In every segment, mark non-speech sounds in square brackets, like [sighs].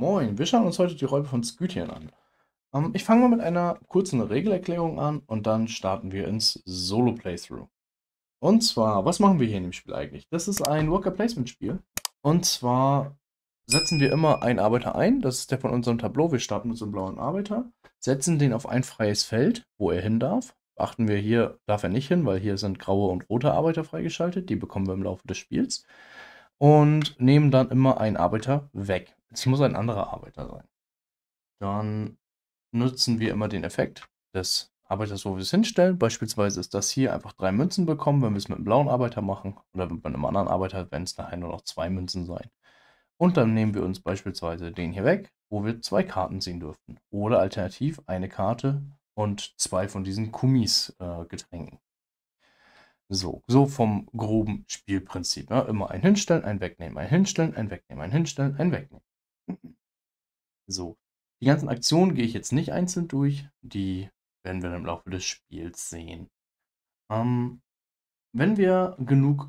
Moin, wir schauen uns heute die Räume von Skythian an. Ähm, ich fange mal mit einer kurzen Regelerklärung an und dann starten wir ins Solo-Playthrough. Und zwar, was machen wir hier in dem Spiel eigentlich? Das ist ein Worker-Placement-Spiel. Und zwar setzen wir immer einen Arbeiter ein, das ist der von unserem Tableau. Wir starten mit so blauen Arbeiter, setzen den auf ein freies Feld, wo er hin darf. Beachten wir hier, darf er nicht hin, weil hier sind graue und rote Arbeiter freigeschaltet. Die bekommen wir im Laufe des Spiels. Und nehmen dann immer einen Arbeiter weg. Es muss ein anderer Arbeiter sein. Dann nutzen wir immer den Effekt des Arbeiters, wo wir es hinstellen. Beispielsweise ist das hier einfach drei Münzen bekommen, wenn wir es mit einem blauen Arbeiter machen. Oder bei einem anderen Arbeiter, wenn es nachher nur noch zwei Münzen sein. Und dann nehmen wir uns beispielsweise den hier weg, wo wir zwei Karten sehen dürften. Oder alternativ eine Karte und zwei von diesen Kummis äh, Getränken. So, so vom groben Spielprinzip. Ja? Immer ein Hinstellen, ein Wegnehmen, ein Hinstellen, ein Wegnehmen, ein Hinstellen, ein Wegnehmen. So, die ganzen Aktionen gehe ich jetzt nicht einzeln durch. Die werden wir im Laufe des Spiels sehen. Ähm, wenn wir genug,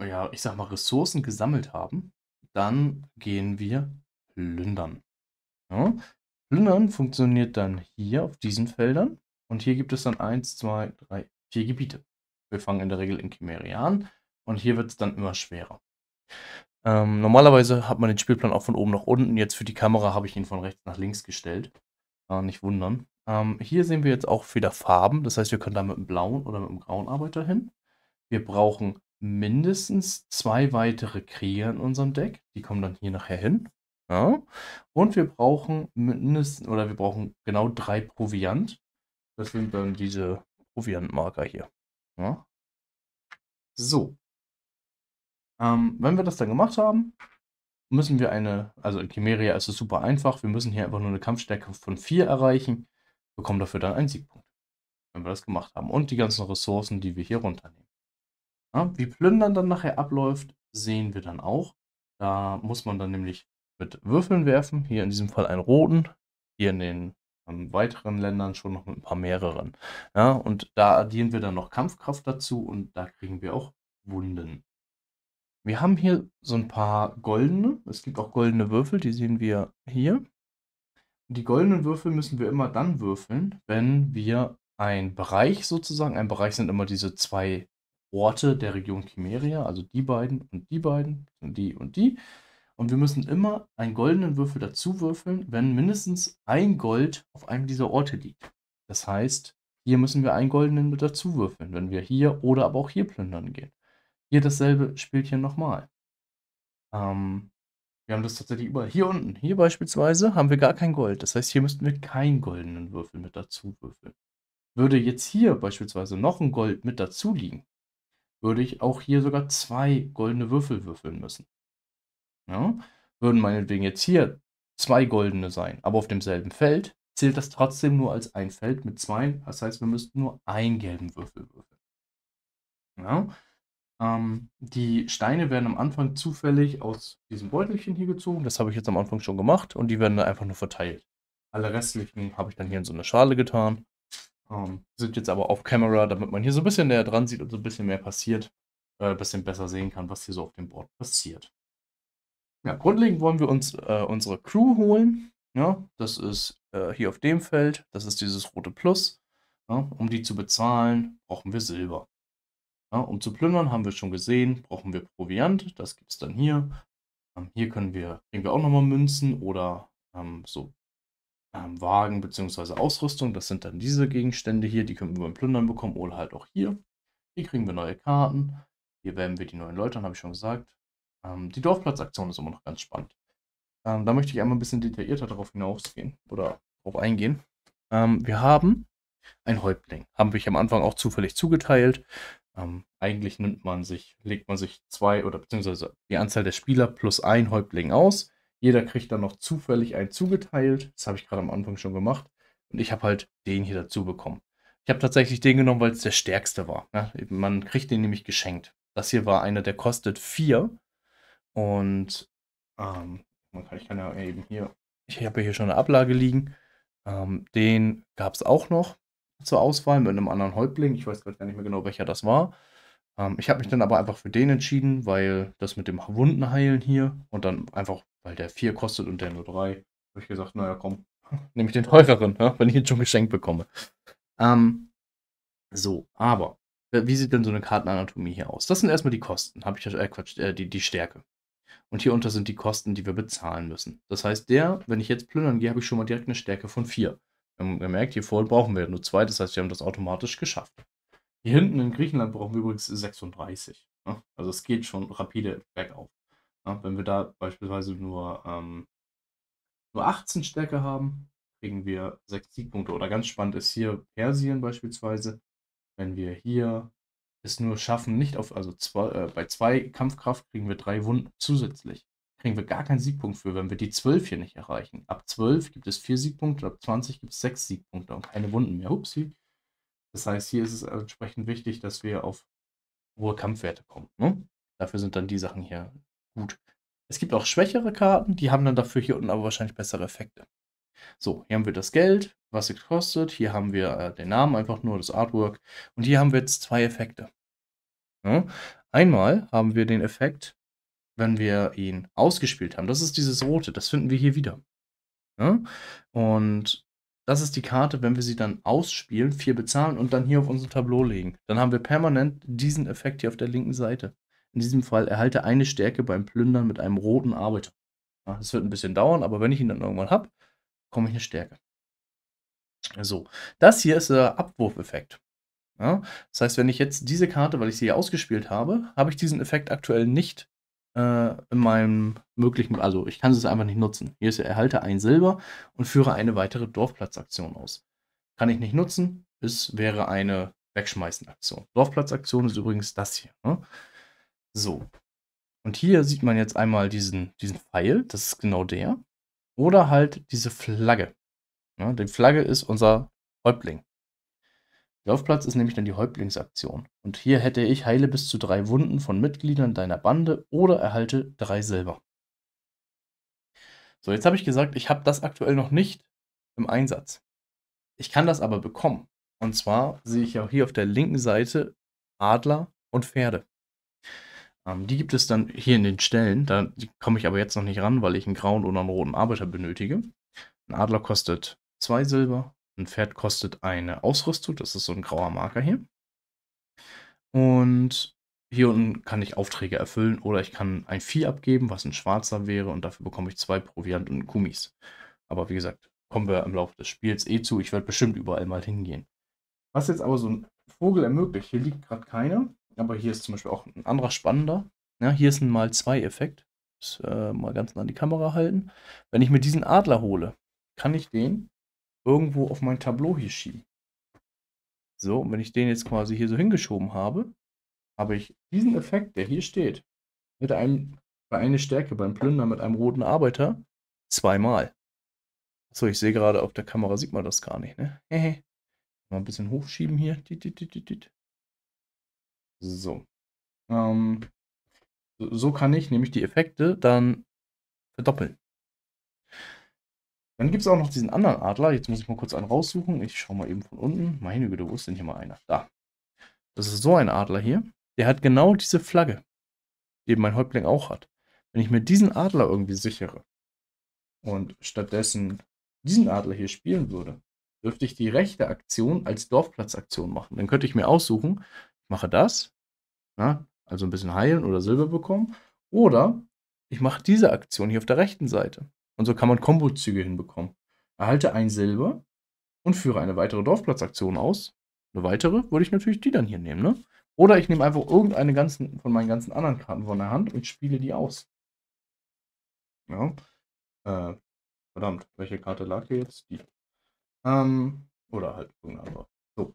ja, ich sag mal, Ressourcen gesammelt haben, dann gehen wir plündern. Ja? Plündern funktioniert dann hier auf diesen Feldern. Und hier gibt es dann 1, 2, 3, 4 Gebiete. Wir fangen in der Regel in Chimeria an und hier wird es dann immer schwerer. Ähm, normalerweise hat man den Spielplan auch von oben nach unten. Jetzt für die Kamera habe ich ihn von rechts nach links gestellt. Äh, nicht wundern. Ähm, hier sehen wir jetzt auch wieder Farben. Das heißt, wir können da mit einem blauen oder mit einem grauen Arbeiter hin. Wir brauchen mindestens zwei weitere Krieger in unserem Deck. Die kommen dann hier nachher hin. Ja. Und wir brauchen mindestens, oder wir brauchen genau drei Proviant. Das sind dann diese Proviantmarker hier. Ja. So, ähm, wenn wir das dann gemacht haben, müssen wir eine, also in Chimeria ist es super einfach, wir müssen hier einfach nur eine Kampfstärke von 4 erreichen, bekommen dafür dann einen Siegpunkt, wenn wir das gemacht haben. Und die ganzen Ressourcen, die wir hier runternehmen. Ja, wie Plündern dann nachher abläuft, sehen wir dann auch. Da muss man dann nämlich mit Würfeln werfen, hier in diesem Fall einen roten, hier in den ähm, weiteren Ländern schon noch mit ein paar mehreren. Ja, und da addieren wir dann noch Kampfkraft dazu und da kriegen wir auch Wunden. Wir haben hier so ein paar goldene. Es gibt auch goldene Würfel, die sehen wir hier. Die goldenen Würfel müssen wir immer dann würfeln, wenn wir einen Bereich sozusagen, ein Bereich sind immer diese zwei Orte der Region Chimeria, also die beiden und die beiden und die und die. Und wir müssen immer einen goldenen Würfel dazu würfeln, wenn mindestens ein Gold auf einem dieser Orte liegt. Das heißt, hier müssen wir einen goldenen mit dazu würfeln, wenn wir hier oder aber auch hier plündern gehen. Hier dasselbe Spielchen nochmal. Ähm, wir haben das tatsächlich überall. Hier unten, hier beispielsweise, haben wir gar kein Gold. Das heißt, hier müssten wir keinen goldenen Würfel mit dazu würfeln. Würde jetzt hier beispielsweise noch ein Gold mit dazu liegen, würde ich auch hier sogar zwei goldene Würfel würfeln müssen. Ja? Würden meinetwegen jetzt hier zwei goldene sein, aber auf demselben Feld, zählt das trotzdem nur als ein Feld mit zwei. Das heißt, wir müssten nur einen gelben Würfel würfeln. Ja? Ähm, die Steine werden am Anfang zufällig aus diesem Beutelchen hier gezogen. Das habe ich jetzt am Anfang schon gemacht und die werden dann einfach nur verteilt. Alle restlichen habe ich dann hier in so eine Schale getan. Ähm, sind jetzt aber auf Kamera, damit man hier so ein bisschen näher dran sieht und so ein bisschen mehr passiert. Äh, ein bisschen besser sehen kann, was hier so auf dem Board passiert. Ja, grundlegend wollen wir uns äh, unsere Crew holen. Ja, das ist äh, hier auf dem Feld. Das ist dieses rote Plus. Ja, um die zu bezahlen, brauchen wir Silber. Ja, um zu plündern, haben wir schon gesehen, brauchen wir Proviant. Das gibt es dann hier. Ähm, hier können wir, kriegen wir auch nochmal Münzen oder ähm, so ähm, Wagen bzw. Ausrüstung. Das sind dann diese Gegenstände hier, die können wir beim Plündern bekommen oder halt auch hier. Hier kriegen wir neue Karten. Hier werden wir die neuen Leute, habe ich schon gesagt. Ähm, die Dorfplatzaktion ist immer noch ganz spannend. Ähm, da möchte ich einmal ein bisschen detaillierter darauf hinausgehen oder darauf eingehen. Ähm, wir haben ein Häuptling. Haben wir am Anfang auch zufällig zugeteilt. Ähm, eigentlich nimmt man sich, legt man sich zwei oder beziehungsweise die Anzahl der Spieler plus ein Häuptling aus. Jeder kriegt dann noch zufällig einen zugeteilt. Das habe ich gerade am Anfang schon gemacht. Und ich habe halt den hier dazu bekommen. Ich habe tatsächlich den genommen, weil es der stärkste war. Ja, man kriegt den nämlich geschenkt. Das hier war einer, der kostet vier. Und ähm, ich kann ja eben hier, ich habe hier schon eine Ablage liegen. Ähm, den gab es auch noch zur Auswahl mit einem anderen Häuptling. Ich weiß gerade gar nicht mehr genau, welcher das war. Ähm, ich habe mich dann aber einfach für den entschieden, weil das mit dem Wundenheilen hier und dann einfach, weil der 4 kostet und der nur 3. Habe ich gesagt, naja, komm, [laughs] nehme ich den teureren, ja, wenn ich ihn schon geschenkt bekomme. Ähm, so, aber wie sieht denn so eine Kartenanatomie hier aus? Das sind erstmal die Kosten, habe ich äh, Quatsch, äh, die, die Stärke. Und hier unter sind die Kosten, die wir bezahlen müssen. Das heißt, der, wenn ich jetzt plündern gehe, habe ich schon mal direkt eine Stärke von 4. Wir haben gemerkt, hier vorhin brauchen wir nur 2, das heißt, wir haben das automatisch geschafft. Hier hinten in Griechenland brauchen wir übrigens 36. Ne? Also es geht schon rapide bergauf. Ne? Wenn wir da beispielsweise nur, ähm, nur 18 Stärke haben, kriegen wir 6 Siegpunkte. Oder ganz spannend ist hier Persien beispielsweise. Wenn wir hier es nur schaffen, nicht auf, also zwei, äh, bei zwei Kampfkraft kriegen wir drei Wunden zusätzlich. Kriegen wir gar keinen Siegpunkt für, wenn wir die 12 hier nicht erreichen. Ab 12 gibt es vier Siegpunkte, ab 20 gibt es sechs Siegpunkte und keine Wunden mehr. Upsi. Das heißt, hier ist es entsprechend wichtig, dass wir auf hohe Kampfwerte kommen. Ne? Dafür sind dann die Sachen hier gut. Es gibt auch schwächere Karten, die haben dann dafür hier unten aber wahrscheinlich bessere Effekte. So, hier haben wir das Geld, was es kostet. Hier haben wir äh, den Namen, einfach nur das Artwork. Und hier haben wir jetzt zwei Effekte. Ja? Einmal haben wir den Effekt, wenn wir ihn ausgespielt haben. Das ist dieses rote, das finden wir hier wieder. Ja? Und das ist die Karte, wenn wir sie dann ausspielen, vier bezahlen und dann hier auf unser Tableau legen. Dann haben wir permanent diesen Effekt hier auf der linken Seite. In diesem Fall erhalte eine Stärke beim Plündern mit einem roten Arbeiter. Ja, das wird ein bisschen dauern, aber wenn ich ihn dann irgendwann habe, bekomme ich eine Stärke. So, das hier ist der Abwurfeffekt. Ja, das heißt, wenn ich jetzt diese Karte, weil ich sie ausgespielt habe, habe ich diesen Effekt aktuell nicht äh, in meinem möglichen, also ich kann es einfach nicht nutzen. Hier ist ja, erhalte ein Silber und führe eine weitere Dorfplatzaktion aus. Kann ich nicht nutzen, es wäre eine Wegschmeißen-Aktion. Dorfplatzaktion ist übrigens das hier. Ne? So. Und hier sieht man jetzt einmal diesen, diesen Pfeil, das ist genau der. Oder halt diese Flagge. Ja, die Flagge ist unser Häuptling. Laufplatz ist nämlich dann die Häuptlingsaktion. Und hier hätte ich heile bis zu drei Wunden von Mitgliedern deiner Bande oder erhalte drei Silber. So, jetzt habe ich gesagt, ich habe das aktuell noch nicht im Einsatz. Ich kann das aber bekommen. Und zwar sehe ich ja hier auf der linken Seite Adler und Pferde. Ähm, die gibt es dann hier in den Stellen. Da komme ich aber jetzt noch nicht ran, weil ich einen grauen oder einen roten Arbeiter benötige. Ein Adler kostet zwei Silber. Ein Pferd kostet eine Ausrüstung. Das ist so ein grauer Marker hier. Und hier unten kann ich Aufträge erfüllen oder ich kann ein Vieh abgeben, was ein schwarzer wäre und dafür bekomme ich zwei Proviant und Kumis. Aber wie gesagt, kommen wir im Laufe des Spiels eh zu. Ich werde bestimmt überall mal hingehen. Was jetzt aber so ein Vogel ermöglicht, hier liegt gerade keiner. Aber hier ist zum Beispiel auch ein anderer spannender. Ja, hier ist ein Mal-2-Effekt. Äh, mal ganz nah an die Kamera halten. Wenn ich mir diesen Adler hole, kann ich den irgendwo auf mein Tableau hier schieben. So, und wenn ich den jetzt quasi hier so hingeschoben habe, habe ich diesen Effekt, der hier steht, mit einem, bei einer Stärke beim Plündern mit einem roten Arbeiter, zweimal. Achso, ich sehe gerade auf der Kamera, sieht man das gar nicht, ne? Mal ein bisschen hochschieben hier. So. Ähm, so kann ich nämlich die Effekte dann verdoppeln. Dann gibt es auch noch diesen anderen Adler. Jetzt muss ich mal kurz einen raussuchen. Ich schaue mal eben von unten. Meine Güte, wo ist denn hier mal einer? Da. Das ist so ein Adler hier. Der hat genau diese Flagge, die mein Häuptling auch hat. Wenn ich mir diesen Adler irgendwie sichere und stattdessen diesen Adler hier spielen würde, dürfte ich die rechte Aktion als Dorfplatzaktion machen. Dann könnte ich mir aussuchen, mache das, ja, also ein bisschen heilen oder Silber bekommen, oder ich mache diese Aktion hier auf der rechten Seite. Und so kann man Kombozüge hinbekommen. Erhalte ein Silber und führe eine weitere Dorfplatzaktion aus. Eine weitere würde ich natürlich die dann hier nehmen, ne? Oder ich nehme einfach irgendeine ganzen, von meinen ganzen anderen Karten von der Hand und spiele die aus. Ja. Äh, verdammt, welche Karte lag hier jetzt? Die. Ähm, oder halt irgendeine andere. So.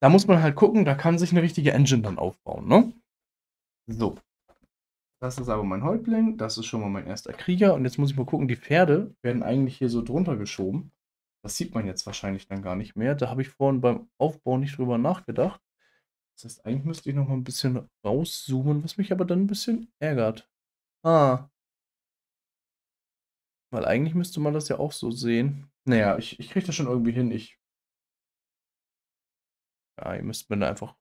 Da muss man halt gucken, da kann sich eine richtige Engine dann aufbauen, ne? So. Das ist aber mein Häuptling, das ist schon mal mein erster Krieger und jetzt muss ich mal gucken, die Pferde werden eigentlich hier so drunter geschoben. Das sieht man jetzt wahrscheinlich dann gar nicht mehr. Da habe ich vorhin beim Aufbau nicht drüber nachgedacht. Das heißt, eigentlich müsste ich noch mal ein bisschen rauszoomen, was mich aber dann ein bisschen ärgert. Ah. Weil eigentlich müsste man das ja auch so sehen. Naja, ich, ich kriege das schon irgendwie hin. Ich ja, ihr müsst mir da einfach.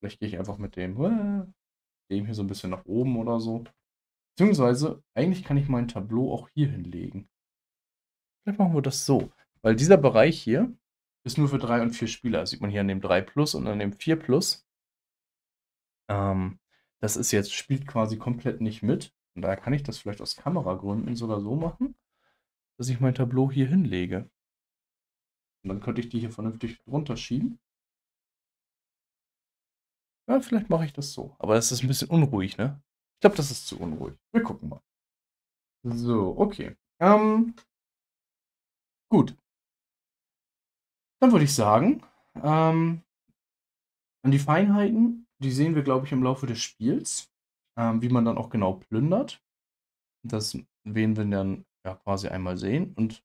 Vielleicht gehe ich einfach mit dem, dem hier so ein bisschen nach oben oder so. Beziehungsweise, eigentlich kann ich mein Tableau auch hier hinlegen. Vielleicht machen wir das so. Weil dieser Bereich hier ist nur für 3 und 4 Spieler. Das sieht man hier an dem 3 Plus und an dem 4 Plus. Ähm, das ist jetzt, spielt quasi komplett nicht mit. Und daher kann ich das vielleicht aus Kameragründen sogar so machen, dass ich mein Tableau hier hinlege. Und dann könnte ich die hier vernünftig drunter schieben. Ja, vielleicht mache ich das so. Aber das ist ein bisschen unruhig, ne? Ich glaube, das ist zu unruhig. Wir gucken mal. So, okay. Ähm, gut. Dann würde ich sagen, ähm, an die Feinheiten, die sehen wir, glaube ich, im Laufe des Spiels, ähm, wie man dann auch genau plündert. Das werden wir dann ja quasi einmal sehen. Und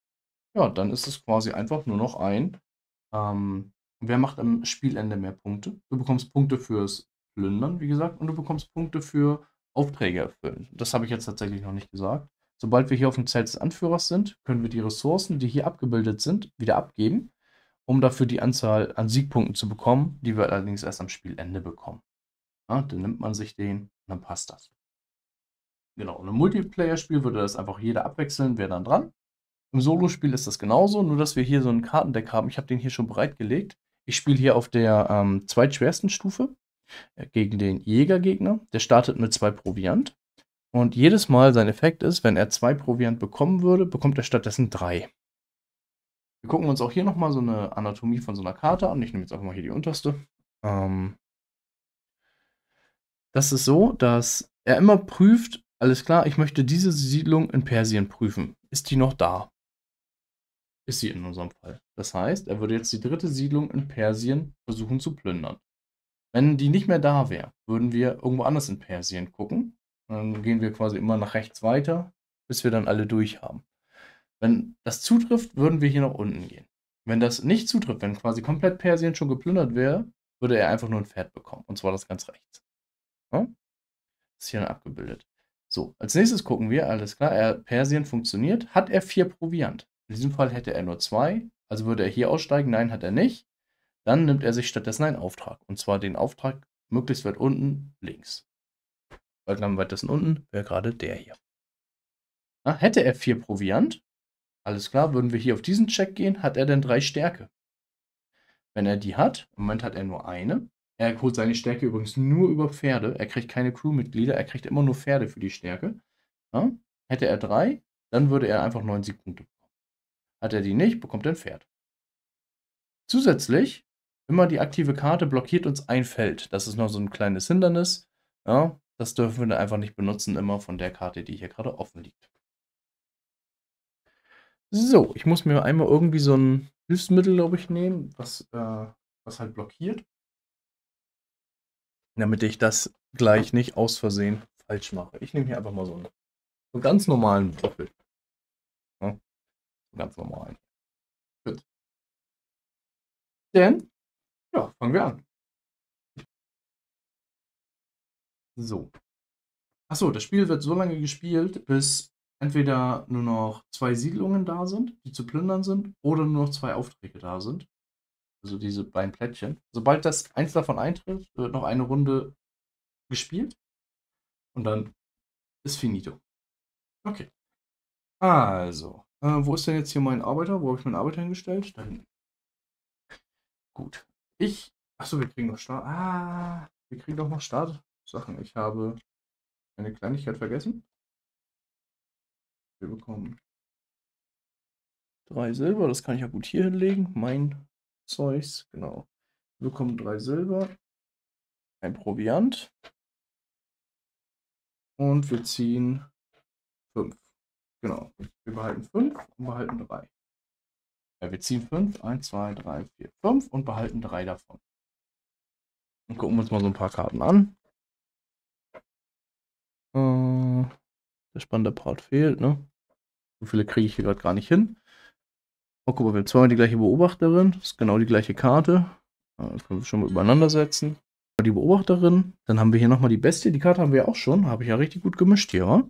ja, dann ist es quasi einfach nur noch ein, ähm, wer macht am Spielende mehr Punkte? Du bekommst Punkte fürs Plündern, wie gesagt, und du bekommst Punkte für Aufträge erfüllen. Das habe ich jetzt tatsächlich noch nicht gesagt. Sobald wir hier auf dem Zelt des Anführers sind, können wir die Ressourcen, die hier abgebildet sind, wieder abgeben, um dafür die Anzahl an Siegpunkten zu bekommen, die wir allerdings erst am Spielende bekommen. Ja, dann nimmt man sich den und dann passt das. Genau, in einem Multiplayer-Spiel würde das einfach jeder abwechseln, wer dann dran. Im Solo-Spiel ist das genauso, nur dass wir hier so ein Kartendeck haben. Ich habe den hier schon bereitgelegt. Ich spiele hier auf der ähm, zweitschwersten Stufe äh, gegen den Jägergegner. Der startet mit zwei Proviant. Und jedes Mal sein Effekt ist, wenn er zwei Proviant bekommen würde, bekommt er stattdessen drei. Wir gucken uns auch hier nochmal so eine Anatomie von so einer Karte an. Ich nehme jetzt einfach mal hier die unterste. Ähm das ist so, dass er immer prüft, alles klar, ich möchte diese Siedlung in Persien prüfen. Ist die noch da? Ist sie in unserem Fall. Das heißt, er würde jetzt die dritte Siedlung in Persien versuchen zu plündern. Wenn die nicht mehr da wäre, würden wir irgendwo anders in Persien gucken. Dann gehen wir quasi immer nach rechts weiter, bis wir dann alle durch haben. Wenn das zutrifft, würden wir hier nach unten gehen. Wenn das nicht zutrifft, wenn quasi komplett Persien schon geplündert wäre, würde er einfach nur ein Pferd bekommen. Und zwar das ganz rechts. Ja? Das ist hier abgebildet. So, als nächstes gucken wir, alles klar, er, Persien funktioniert. Hat er vier Proviant? In diesem Fall hätte er nur zwei. Also würde er hier aussteigen? Nein, hat er nicht. Dann nimmt er sich stattdessen einen Auftrag. Und zwar den Auftrag möglichst weit unten links. Weil am weitesten unten wäre gerade der hier. Na, hätte er vier Proviant, alles klar, würden wir hier auf diesen Check gehen, hat er denn drei Stärke? Wenn er die hat, im Moment hat er nur eine. Er holt seine Stärke übrigens nur über Pferde. Er kriegt keine Crewmitglieder, er kriegt immer nur Pferde für die Stärke. Ja? Hätte er drei, dann würde er einfach neun Siegpunkte. Hat er die nicht, bekommt er ein Pferd. Zusätzlich, immer die aktive Karte blockiert uns ein Feld. Das ist noch so ein kleines Hindernis. Ja? Das dürfen wir dann einfach nicht benutzen, immer von der Karte, die hier gerade offen liegt. So, ich muss mir einmal irgendwie so ein Hilfsmittel, glaube ich, nehmen, was, äh, was halt blockiert. Damit ich das gleich nicht aus Versehen falsch mache. Ich nehme hier einfach mal so einen, so einen ganz normalen Würfel. Ganz normalen. Gut. Denn, ja, fangen wir an. So. Achso, das Spiel wird so lange gespielt, bis entweder nur noch zwei Siedlungen da sind, die zu plündern sind, oder nur noch zwei Aufträge da sind. Also diese beiden Plättchen. Sobald das eins davon eintritt, wird noch eine Runde gespielt. Und dann ist finito. Okay. Also, äh, wo ist denn jetzt hier mein Arbeiter? Wo habe ich meinen Arbeiter hingestellt? Da hinten. Gut. Ich. Achso, wir kriegen noch Start. Ah, wir kriegen doch noch Startsachen. Ich habe eine Kleinigkeit vergessen. Wir bekommen drei Silber, das kann ich ja gut hier hinlegen. Mein Zeugs, genau. Wir bekommen drei Silber, ein Proviant und wir ziehen fünf. Genau. Wir behalten fünf und behalten drei. Ja, wir ziehen fünf, eins, zwei, drei, vier, fünf und behalten drei davon. Und gucken wir uns mal so ein paar Karten an. Äh, der spannende Part fehlt, ne? So viele kriege ich hier gerade gar nicht hin. Oh, guck mal, wir haben zweimal die gleiche Beobachterin. Das ist genau die gleiche Karte. Das können wir schon mal übereinander setzen. Die Beobachterin. Dann haben wir hier nochmal die Bestie. Die Karte haben wir auch schon. Habe ich ja richtig gut gemischt hier.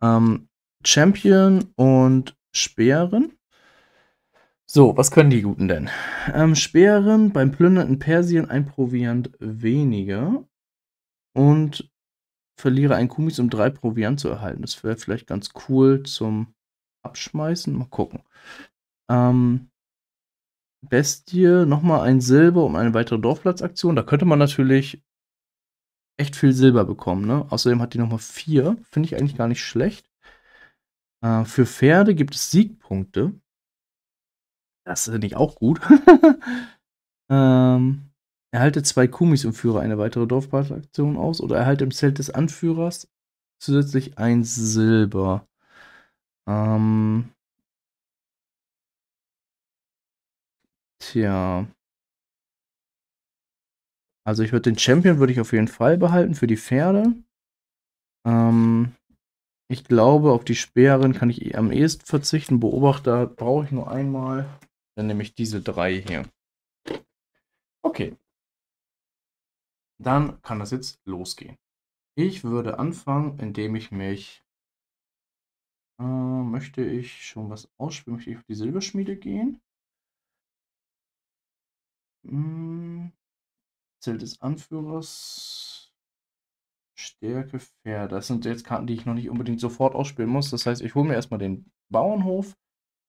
Ähm, Champion und Speerin. So, was können die Guten denn? Ähm, Speerin beim Plündern in Persien ein Proviant weniger. Und verliere ein Kumis, um drei Proviant zu erhalten. Das wäre vielleicht ganz cool zum Abschmeißen. Mal gucken. Ähm, Bestie, nochmal ein Silber um eine weitere Dorfplatzaktion. Da könnte man natürlich echt viel Silber bekommen. Ne? Außerdem hat die nochmal vier. Finde ich eigentlich gar nicht schlecht. Äh, für Pferde gibt es Siegpunkte. Das ist nicht auch gut. [laughs] ähm, erhalte zwei Kumis und führe eine weitere Dorfplatzaktion aus. Oder erhalte im Zelt des Anführers zusätzlich ein Silber. Ähm, tja. Also ich würde den Champion würde ich auf jeden Fall behalten für die Pferde. Ähm, ich glaube, auf die Speerin kann ich eh am ehesten verzichten. Beobachter brauche ich nur einmal. Dann nehme ich diese drei hier. Okay. Dann kann das jetzt losgehen. Ich würde anfangen, indem ich mich... Äh, möchte ich schon was ausspielen? Möchte ich auf die Silberschmiede gehen? Hm, Zelt des Anführers. Stärke, Pferd. Das sind jetzt Karten, die ich noch nicht unbedingt sofort ausspielen muss. Das heißt, ich hole mir erstmal den Bauernhof.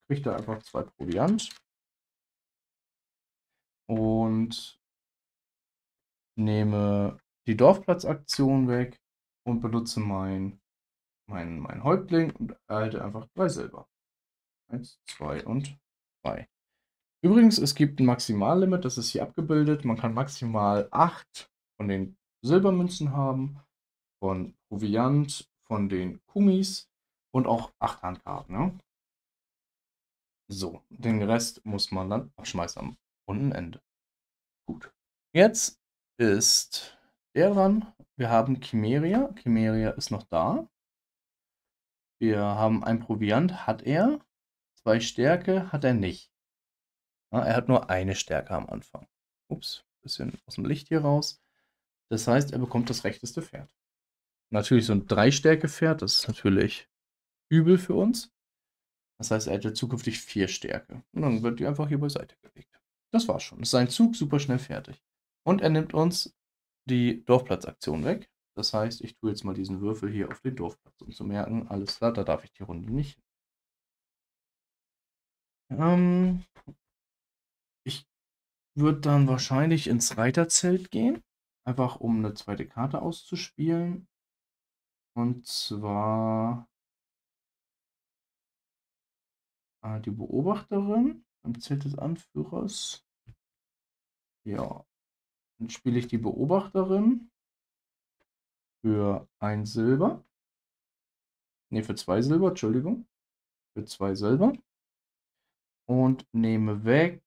Kriege da einfach zwei Proviant. Und nehme die Dorfplatzaktion weg und benutze mein, mein, mein Häuptling und erhalte einfach drei Silber. Eins, zwei und drei. Übrigens, es gibt ein Maximallimit, das ist hier abgebildet. Man kann maximal 8 von den Silbermünzen haben, von Proviant, von den Kumis und auch 8 Handkarten. Ne? So, den Rest muss man dann abschmeißen am runden Ende. Gut. Jetzt ist der dran. Wir haben Chimeria. Chimeria ist noch da. Wir haben ein Proviant, hat er. Zwei Stärke hat er nicht. Er hat nur eine Stärke am Anfang. Ups, bisschen aus dem Licht hier raus. Das heißt, er bekommt das rechteste Pferd. Natürlich so ein Drei-Stärke-Pferd, das ist natürlich übel für uns. Das heißt, er hätte zukünftig vier Stärke. Und dann wird die einfach hier beiseite gelegt. Das war's schon. Das ist sein Zug, super schnell fertig. Und er nimmt uns die Dorfplatzaktion weg. Das heißt, ich tue jetzt mal diesen Würfel hier auf den Dorfplatz, um zu merken, alles klar, da darf ich die Runde nicht. Ähm, ich würde dann wahrscheinlich ins Reiterzelt gehen, einfach um eine zweite Karte auszuspielen. Und zwar äh, die Beobachterin im Zelt des Anführers. Ja, dann spiele ich die Beobachterin für ein Silber. Ne, für zwei Silber, Entschuldigung. Für zwei Silber. Und nehme weg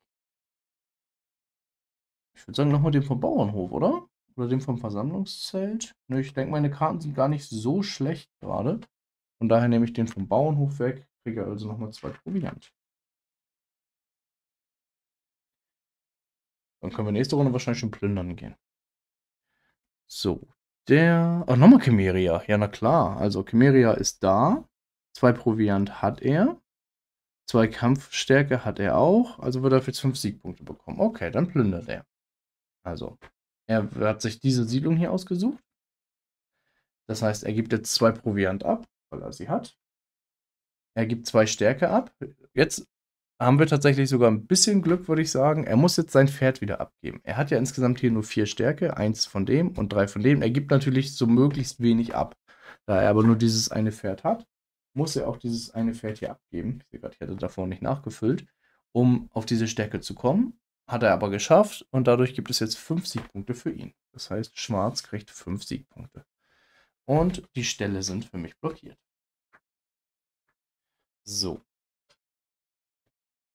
ich würde sagen, nochmal den vom Bauernhof, oder? Oder den vom Versammlungszelt. Ne, ich denke, meine Karten sind gar nicht so schlecht gerade. Von daher nehme ich den vom Bauernhof weg. Kriege also nochmal zwei Proviant. Dann können wir nächste Runde wahrscheinlich schon plündern gehen. So, der... Ach, nochmal Chimeria. Ja, na klar. Also Chimeria ist da. Zwei Proviant hat er. Zwei Kampfstärke hat er auch. Also wird er jetzt fünf Siegpunkte bekommen. Okay, dann plündert er. Also, er hat sich diese Siedlung hier ausgesucht. Das heißt, er gibt jetzt zwei Proviant ab, weil er sie hat. Er gibt zwei Stärke ab. Jetzt haben wir tatsächlich sogar ein bisschen Glück, würde ich sagen. Er muss jetzt sein Pferd wieder abgeben. Er hat ja insgesamt hier nur vier Stärke, eins von dem und drei von dem. Er gibt natürlich so möglichst wenig ab. Da er aber nur dieses eine Pferd hat, muss er auch dieses eine Pferd hier abgeben. Ich sehe gerade, ich hatte davor nicht nachgefüllt, um auf diese Stärke zu kommen. Hat er aber geschafft und dadurch gibt es jetzt fünf Siegpunkte für ihn. Das heißt, Schwarz kriegt fünf Siegpunkte. Und die Ställe sind für mich blockiert. So.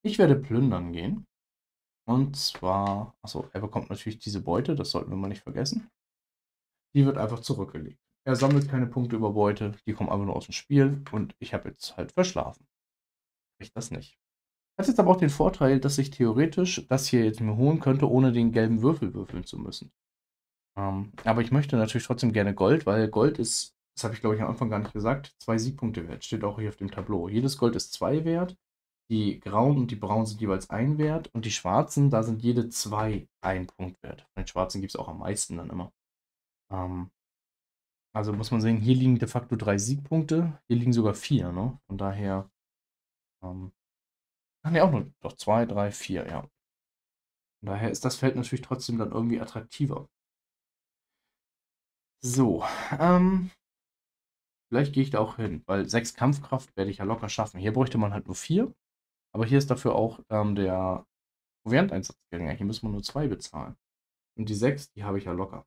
Ich werde plündern gehen. Und zwar, achso, er bekommt natürlich diese Beute, das sollten wir mal nicht vergessen. Die wird einfach zurückgelegt. Er sammelt keine Punkte über Beute, die kommen einfach nur aus dem Spiel und ich habe jetzt halt verschlafen. Ich das nicht. Hat jetzt aber auch den Vorteil, dass ich theoretisch das hier jetzt mir holen könnte, ohne den gelben Würfel würfeln zu müssen. Ähm, aber ich möchte natürlich trotzdem gerne Gold, weil Gold ist, das habe ich glaube ich am Anfang gar nicht gesagt, zwei Siegpunkte wert. Steht auch hier auf dem Tableau. Jedes Gold ist zwei wert. Die grauen und die braunen sind jeweils ein Wert. Und die schwarzen, da sind jede zwei ein Punkt wert. Von den schwarzen gibt es auch am meisten dann immer. Ähm, Also muss man sehen, hier liegen de facto drei Siegpunkte, hier liegen sogar vier, ne? Von daher, ähm, ach ne, auch nur, doch zwei, drei, vier, ja. Von daher ist das Feld natürlich trotzdem dann irgendwie attraktiver. So, ähm, vielleicht gehe ich da auch hin, weil sechs Kampfkraft werde ich ja locker schaffen. Hier bräuchte man halt nur vier, aber hier ist dafür auch ähm, der Provianteinsatz geringer. Hier müssen wir nur zwei bezahlen. Und die sechs, die habe ich ja locker.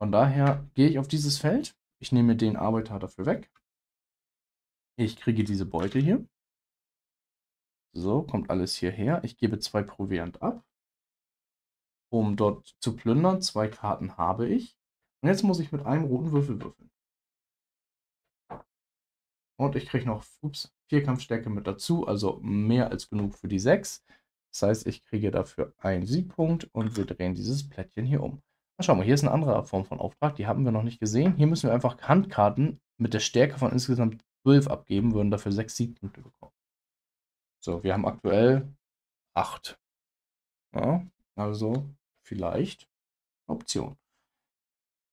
Von daher gehe ich auf dieses Feld. Ich nehme den Arbeiter dafür weg. Ich kriege diese Beute hier. So, kommt alles hierher. Ich gebe zwei Proviant ab, um dort zu plündern. Zwei Karten habe ich. Und jetzt muss ich mit einem roten Würfel würfeln. Und ich kriege noch ups, vier Kampfstärke mit dazu, also mehr als genug für die sechs. Das heißt, ich kriege dafür einen Siegpunkt und wir drehen dieses Plättchen hier um. Na, schau mal, hier ist eine andere Form von Auftrag, die haben wir noch nicht gesehen. Hier müssen wir einfach Handkarten mit der Stärke von insgesamt 12 abgeben, würden dafür 6 Siegpunkte bekommen. So, wir haben aktuell 8. Ja, also vielleicht Option.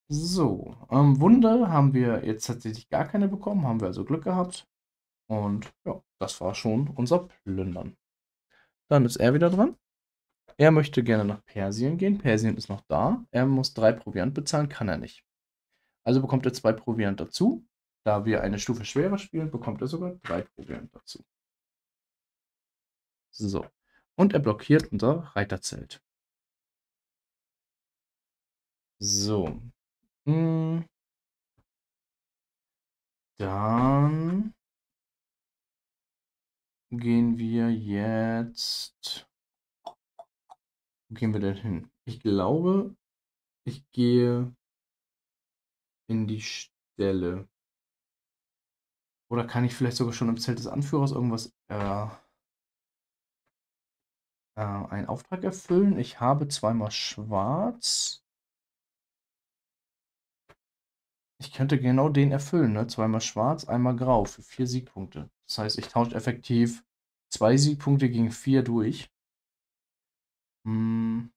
So, ähm, Wunde haben wir jetzt tatsächlich gar keine bekommen, haben wir also Glück gehabt. Und ja, das war schon unser Plündern. Dann ist er wieder dran. Er möchte gerne nach Persien gehen. Persien ist noch da. Er muss drei Proviant bezahlen, kann er nicht. Also bekommt er zwei Proviant dazu. Da wir eine Stufe schwerer spielen, bekommt er sogar drei Proviant dazu. So. Und er blockiert unser Reiterzelt. So. Hm. Dann gehen wir jetzt wo gehen wir denn hin? Ich glaube, ich gehe in die Stelle. Oder kann ich vielleicht sogar schon im Zelt des Anführers irgendwas äh, äh, einen Auftrag erfüllen? Ich habe zweimal schwarz. Ich könnte genau den erfüllen, ne? Zweimal schwarz, einmal grau für vier Siegpunkte. Das heißt, ich tausche effektiv zwei Siegpunkte gegen vier durch. Hm.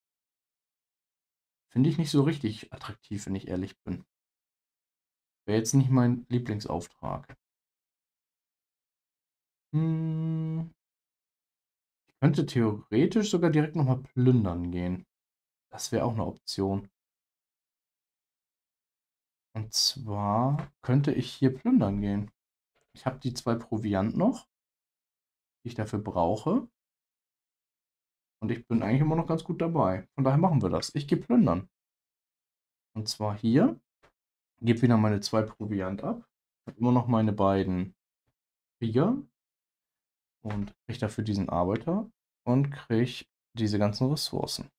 Finde ich nicht so richtig attraktiv, wenn ich ehrlich bin. Wäre jetzt nicht mein Lieblingsauftrag. Hm. Könnte theoretisch sogar direkt nochmal plündern gehen. Das wäre auch eine Option. Und zwar könnte ich hier plündern gehen. Ich habe die zwei Proviant noch, die ich dafür brauche. Und ich bin eigentlich immer noch ganz gut dabei. Von daher machen wir das. Ich gehe plündern. Und zwar hier. Gebe wieder meine zwei Proviant ab. Habe immer noch meine beiden Krieger. Und kriege dafür diesen Arbeiter. Und kriege diese ganzen Ressourcen.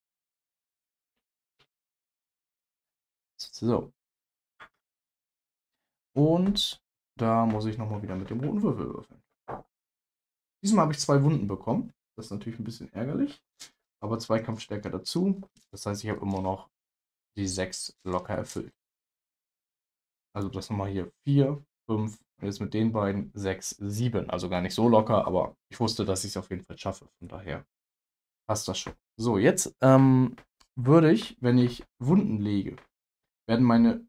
So. Und da muss ich nochmal wieder mit dem roten Würfel würfeln. Diesmal habe ich zwei Wunden bekommen. Das ist natürlich ein bisschen ärgerlich. Aber zwei Kampfstärke dazu. Das heißt, ich habe immer noch die sechs locker erfüllt. Also das nochmal hier vier, fünf und jetzt mit den beiden sechs, sieben. Also gar nicht so locker, aber ich wusste, dass ich es auf jeden Fall schaffe. Von daher passt das schon. So, jetzt ähm, würde ich, wenn ich Wunden lege, werden meine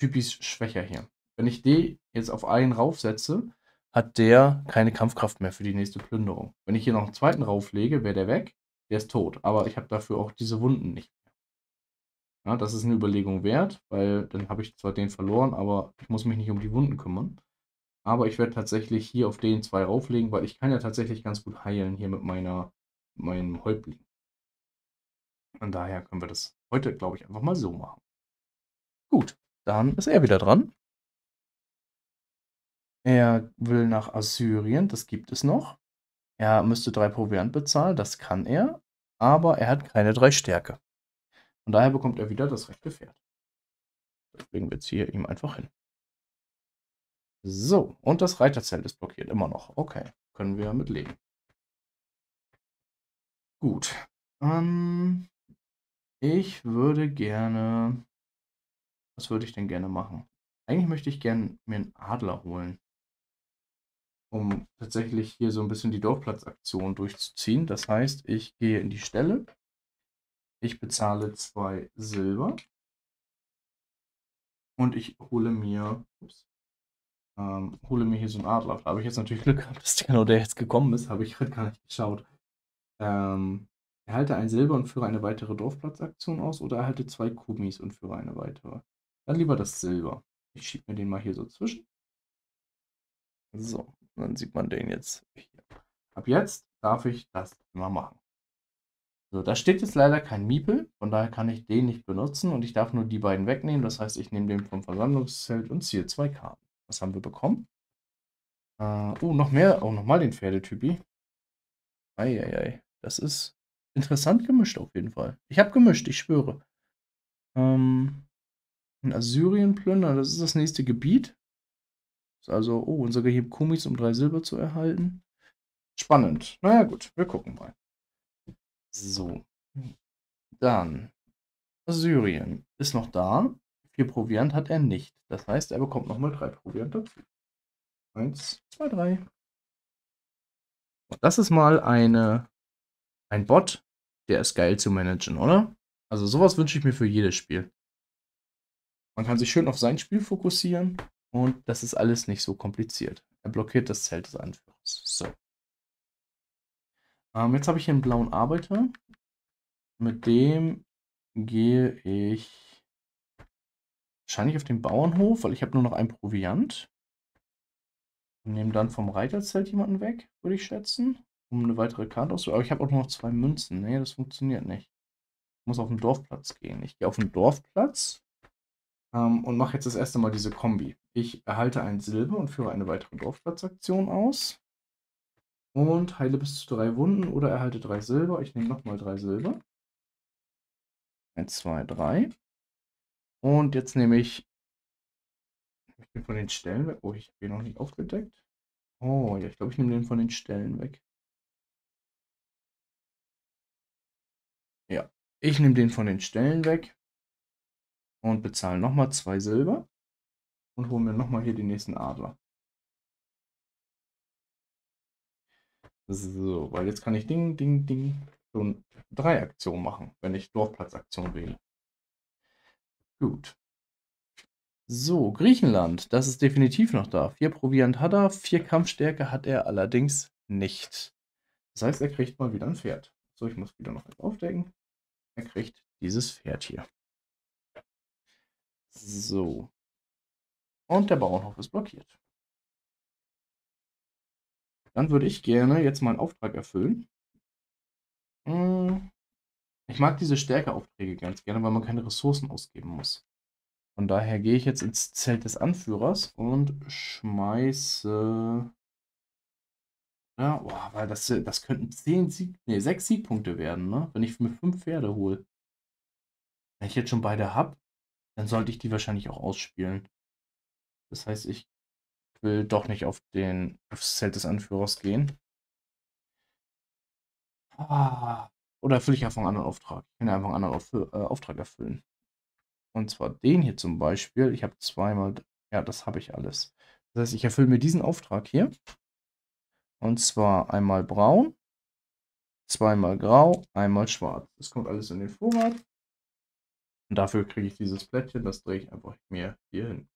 Typis schwächer hier. Wenn ich die jetzt auf einen raufsetze, hat der keine Kampfkraft mehr für die nächste Plünderung. Wenn ich hier noch einen zweiten rauflege, wäre der weg. Der ist tot. Aber ich habe dafür auch diese Wunden nicht. Ja, das ist eine Überlegung wert, weil dann habe ich zwar den verloren, aber ich muss mich nicht um die Wunden kümmern. Aber ich werde tatsächlich hier auf den zwei rauflegen, weil ich kann ja tatsächlich ganz gut heilen hier mit meiner, meinem Häuptling. Von daher können wir das heute, glaube ich, einfach mal so machen. Gut, dann ist er wieder dran. Er will nach Assyrien, das gibt es noch. Er müsste drei Proviant bezahlen, das kann er, aber er hat keine drei Stärke. Von daher bekommt er wieder das rechte Pferd. Deswegen wir hier ihm einfach hin. So, und das Reiterzelt ist blockiert, immer noch. Okay, können wir mit leben. Gut. Ähm, ich würde gerne... Was würde ich denn gerne machen? Eigentlich möchte ich gerne mir einen Adler holen um tatsächlich hier so ein bisschen die Dorfplatzaktion durchzuziehen. Das heißt, ich gehe in die Stelle, ich bezahle zwei Silber Und ich hole mir, ups, ähm, hole mir hier so einen Adler. Da habe ich jetzt natürlich Glück gehabt, dass genau der jetzt gekommen ist. Habe ich gerade [laughs] gar nicht geschaut. Ähm, erhalte ein Silber und führe eine weitere Dorfplatzaktion aus oder erhalte zwei Kumis und führe eine weitere. Dann lieber das Silber. Ich schiebe mir den mal hier so zwischen. So, dann sieht man den jetzt hier. Ab jetzt darf ich das mal machen. So, da steht jetzt leider kein Miepel, von daher kann ich den nicht benutzen und ich darf nur die beiden wegnehmen. Das heißt, ich nehme den vom Versammlungszelt und ziehe zwei Karten. Was haben wir bekommen? Äh, oh, noch mehr. Oh, nochmal den Pferdetypi. Eieiei. Das ist interessant gemischt auf jeden Fall. Ich habe gemischt, ich schwöre. Ähm, in Assyrien plündern, das ist das nächste Gebiet. Ist also, oh, unser Geheb Kumis, um drei Silber zu erhalten. Spannend. Naja, gut, wir gucken mal. So. Dann. Assyrien ist noch da. Vier Proviant hat er nicht. Das heißt, er bekommt nochmal drei Proviant dazu. Eins, zwei, drei. Das ist mal eine, ein Bot, der ist geil zu managen, oder? Also sowas wünsche ich mir für jedes Spiel. Man kann sich schön auf sein Spiel fokussieren und das ist alles nicht so kompliziert. Er blockiert das Zelt des Anführers. So. Ähm, jetzt habe ich hier einen blauen Arbeiter. Mit dem gehe ich wahrscheinlich auf den Bauernhof, weil ich habe nur noch ein Proviant. Nehme dann vom Reiterzelt jemanden weg, würde ich schätzen, um eine weitere Karte auszuwählen. Aber ich habe auch nur noch zwei Münzen. Nee, das funktioniert nicht. Ich muss auf den Dorfplatz gehen. Ich gehe auf den Dorfplatz ähm, und mache jetzt das erste Mal diese Kombi. Ich erhalte ein Silber und führe eine weitere Dorfplatzaktion aus. Und heile bis zu drei Wunden oder erhalte drei Silber. Ich nehme nochmal drei Silber. Eins, zwei, drei. Und jetzt nehme ich, ich den von den Stellen weg. Oh, ich habe ihn noch nicht aufgedeckt. Oh, ja, ich glaube, ich nehme den von den Stellen weg. Ja, ich nehme den von den Stellen weg und bezahle nochmal zwei Silber und hole mir nochmal hier den nächsten Adler. So, weil jetzt kann ich Ding, Ding, Ding schon drei Aktionen machen, wenn ich Dorfplatzaktion wähle. Gut. So, Griechenland, das ist definitiv noch da. Vier Proviant hat er, vier Kampfstärke hat er allerdings nicht. Das heißt, er kriegt mal wieder ein Pferd. So, ich muss wieder noch etwas aufdecken. Er kriegt dieses Pferd hier. So. Und der Bauernhof ist blockiert. Dann würde ich gerne jetzt mal einen Auftrag erfüllen. Hm. Ich mag diese Stärkeaufträge ganz gerne, weil man keine Ressourcen ausgeben muss. Von daher gehe ich jetzt ins Zelt des Anführers und schmeiße. Ja, boah, weil das, das könnten 10 Sieg, nee, 6 Siegpunkte werden, ne? Wenn ich mir 5 Pferde hole. Wenn ich jetzt schon beide habe, dann sollte ich die wahrscheinlich auch ausspielen. Das heißt, ich will doch nicht auf den aufs Zelt des Anführers gehen. Ah, oder erfülle ich einfach einen anderen Auftrag? Ich kann einfach einen anderen Auf, äh, Auftrag erfüllen. Und zwar den hier zum Beispiel. Ich habe zweimal, ja, das habe ich alles. Das heißt, ich erfülle mir diesen Auftrag hier. Und zwar einmal braun, zweimal grau, einmal schwarz. Das kommt alles in den Vorrat. Und dafür kriege ich dieses Plättchen, das drehe ich einfach mir hier hin.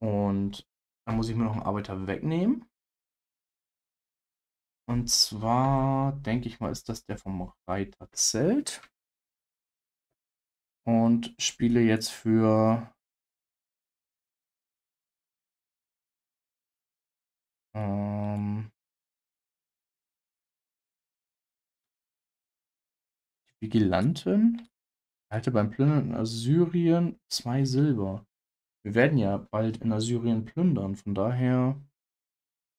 Und dann muss ich mir noch einen Arbeiter wegnehmen. Und zwar, denke ich mal, ist das der vom Reiterzelt. Und spiele jetzt für ähm, Vigilanten. Halte beim Plündern in Assyrien zwei Silber. Wir werden ja bald in Assyrien plündern, von daher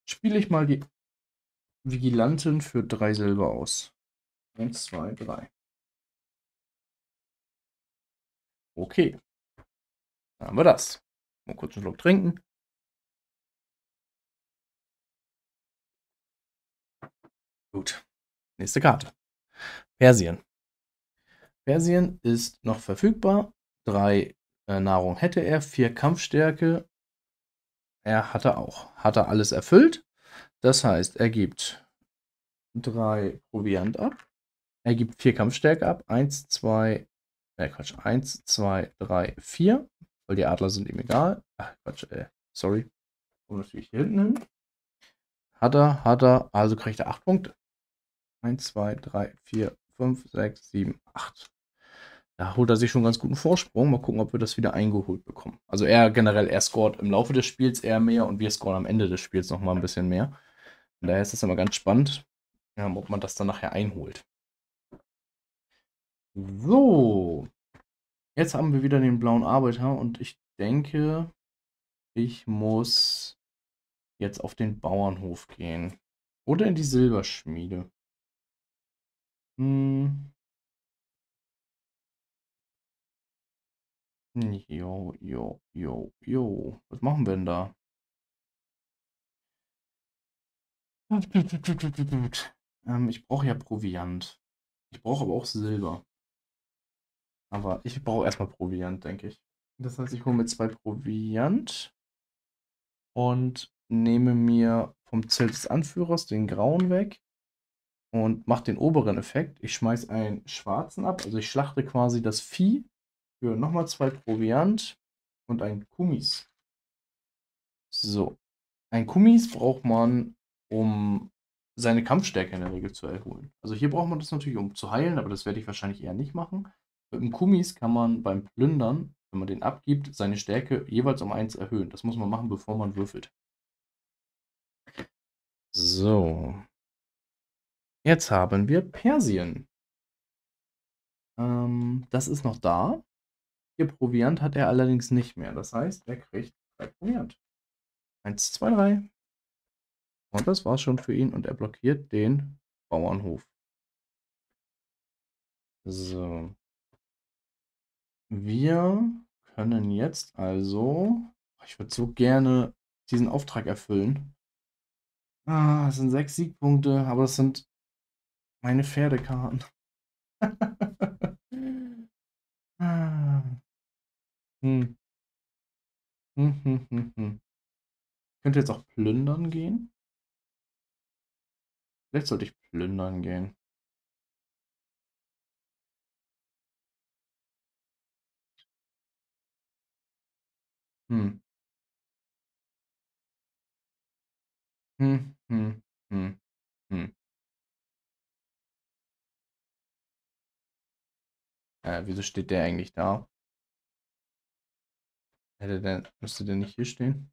spiele ich mal die Vigilanten für drei Silber aus. Eins, zwei, drei. Okay. Dann haben wir das. Mal kurz einen Schluck trinken. Gut. Nächste Karte. Persien. Persien ist noch verfügbar. Drei Nahrung hätte er, vier Kampfstärke. Er hatte auch. Hat er alles erfüllt. Das heißt, er gibt drei Proviant ab. Er gibt vier Kampfstärke ab. Eins, zwei, äh Quatsch, eins, zwei, drei, vier. weil die Adler sind ihm egal. Ach, Quatsch, äh, sorry. Und natürlich hier hinten hin. Hat er, hat er, also kriegt er 8 Punkte. 1, 2, 3, 4, 5, 6, 7, 8. Da holt er sich schon ganz guten Vorsprung. Mal gucken, ob wir das wieder eingeholt bekommen. Also er generell, er scored im Laufe des Spiels eher mehr und wir scoren am Ende des Spiels nochmal ein bisschen mehr. Von daher ist das immer ganz spannend, ob man das dann nachher einholt. So. Jetzt haben wir wieder den blauen Arbeiter und ich denke, ich muss jetzt auf den Bauernhof gehen. Oder in die Silberschmiede. Hm. Jo, jo, jo, jo. Was machen wir denn da? [laughs] Ähm, ich brauche ja Proviant. Ich brauche aber auch Silber. Aber ich brauche erstmal Proviant, denke ich. Das heißt, ich hole mir zwei Proviant und nehme mir vom Zelt des Anführers den grauen weg und mache den oberen Effekt. Ich schmeiße einen schwarzen ab, also ich schlachte quasi das Vieh für nochmal zwei Proviant und ein Kumis. So, ein Kumis braucht man, um seine Kampfstärke in der Regel zu erholen. Also hier braucht man das natürlich, um zu heilen, aber das werde ich wahrscheinlich eher nicht machen. Mit dem Kumis kann man beim Plündern, wenn man den abgibt, seine Stärke jeweils um 1 erhöhen. Das muss man machen, bevor man würfelt. So. Jetzt haben wir Persien. Ähm, das ist noch da. Hier Proviant hat er allerdings nicht mehr. Das heißt, er kriegt drei Proviant. Eins, zwei, drei. Und das war's schon für ihn. Und er blockiert den Bauernhof. So. Wir können jetzt also... Ich würde so gerne diesen Auftrag erfüllen. Ah, es sind sechs Siegpunkte, aber das sind meine Pferdekarten. [laughs] ah. Hm. Hm, hm, hm, könnte jetzt auch plündern gehen. Vielleicht sollte ich plündern gehen. Hm. Hm, hm, hm, hm. Äh, wieso steht der eigentlich da? Hätte der, müsste der nicht hier stehen?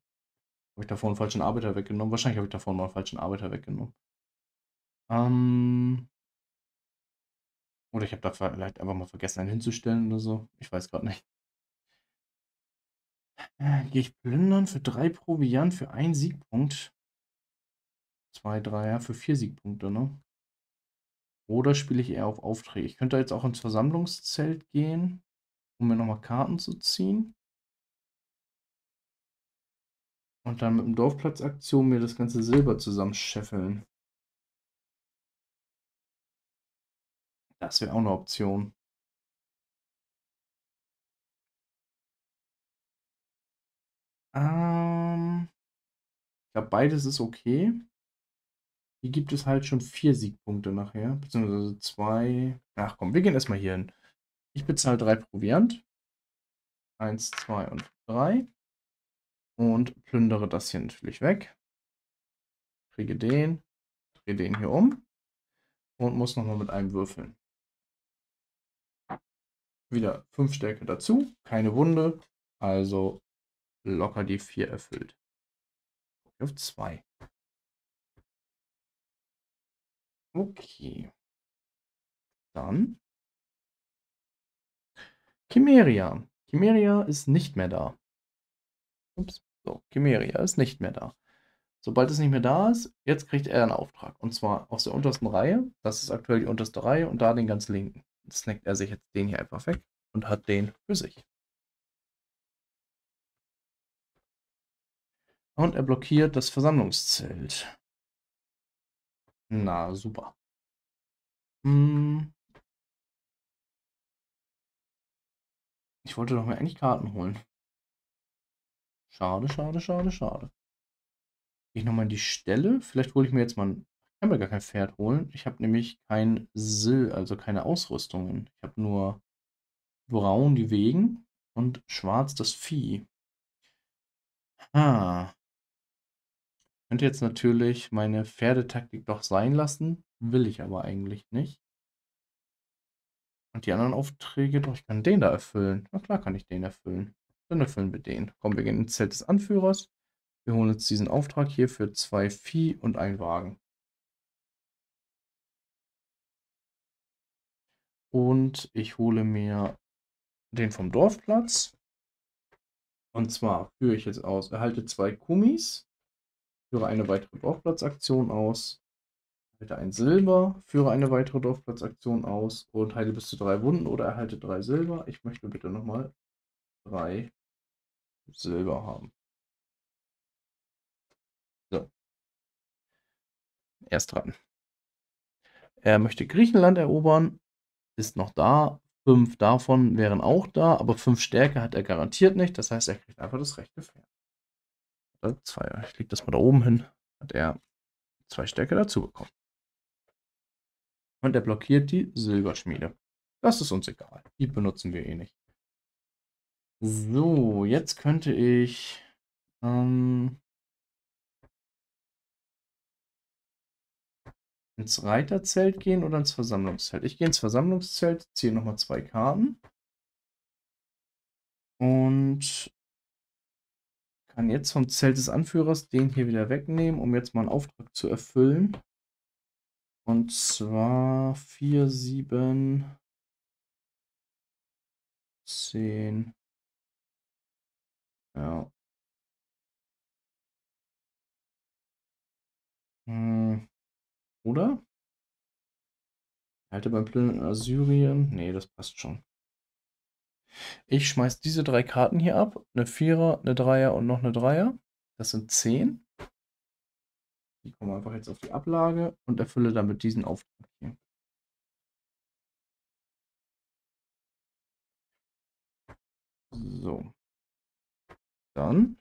Habe ich davor einen falschen Arbeiter weggenommen? Wahrscheinlich habe ich davor mal einen falschen Arbeiter weggenommen. Ähm. Oder ich habe da vielleicht einfach mal vergessen, einen hinzustellen oder so. Ich weiß gerade nicht. Äh, Gehe ich plündern für drei Proviant für einen Siegpunkt? Zwei, drei, ja, für vier Siegpunkte, ne? Oder spiele ich eher auf Aufträge? Ich könnte jetzt auch ins Versammlungszelt gehen, um mir nochmal Karten zu ziehen. Und dann mit dem Dorfplatzaktion mir das ganze Silber zusammenscheffeln. Das wäre auch eine Option. Ähm, ich glaube, beides ist okay. Hier gibt es halt schon vier Siegpunkte nachher, beziehungsweise zwei. Ach komm, wir gehen erstmal hier hin. Ich bezahle drei Proviant. Eins, zwei und drei. Und plündere das hier natürlich weg. Kriege den, drehe den hier um und muss nochmal mit einem würfeln. Wieder 5 Stärke dazu, keine Wunde, also locker die 4 erfüllt. Auf 2. Okay. Dann Chimeria. Chimeria ist nicht mehr da. Ups. So, Chimeria ist nicht mehr da. Sobald es nicht mehr da ist, jetzt kriegt er einen Auftrag. Und zwar aus der untersten Reihe. Das ist aktuell die unterste Reihe und da den ganz linken. Snackt er sich jetzt den hier einfach weg und hat den für sich. Und er blockiert das Versammlungszelt. Na, super. Hm. Ich wollte doch mal eigentlich Karten holen. Schade, schade, schade, schade. Gehe ich nochmal in die Stelle. Vielleicht hole ich mir jetzt mal ein... Ich kann mir gar kein Pferd holen. Ich habe nämlich kein Sil, also keine Ausrüstungen. Ich habe nur braun die Wegen Und schwarz das Vieh. Ah. Könnte jetzt natürlich meine Pferdetaktik doch sein lassen. Will ich aber eigentlich nicht. Und die anderen Aufträge, doch, ich kann den da erfüllen. Na klar kann ich den erfüllen. Dann erfüllen wir den. Kommen wir gehen ins Zelt des Anführers. Wir holen uns diesen Auftrag hier für zwei Vieh und einen Wagen. Und ich hole mir den vom Dorfplatz. Und zwar führe ich jetzt aus, erhalte zwei Kummis, führe eine weitere Dorfplatzaktion aus, erhalte ein Silber, führe eine weitere Dorfplatzaktion aus und heile bis zu drei Wunden oder erhalte drei Silber. Ich möchte bitte nochmal drei Silber haben. So. Erst dran. Er möchte Griechenland erobern, ist noch da. Fünf davon wären auch da, aber fünf Stärke hat er garantiert nicht. Das heißt, er kriegt einfach das rechte Pferd. Zwei, ich lege das mal da oben hin. Hat er zwei Stärke dazu bekommen. Und er blockiert die Silberschmiede. Das ist uns egal. Die benutzen wir eh nicht. So, jetzt könnte ich ähm, ins Reiterzelt gehen oder ins Versammlungszelt. Ich gehe ins Versammlungszelt, ziehe nochmal zwei Karten. Und kann jetzt vom Zelt des Anführers den hier wieder wegnehmen, um jetzt mal einen Auftrag zu erfüllen. Und zwar 4, 7, 10. Ja. Hm. Oder? Halte beim Plündern in Assyrien. Nee, das passt schon. Ich schmeiß diese drei Karten hier ab. Eine Vierer, eine Dreier und noch eine Dreier. Das sind 10. Die kommen einfach jetzt auf die Ablage und erfülle damit diesen Auftrag hier. So. Dann.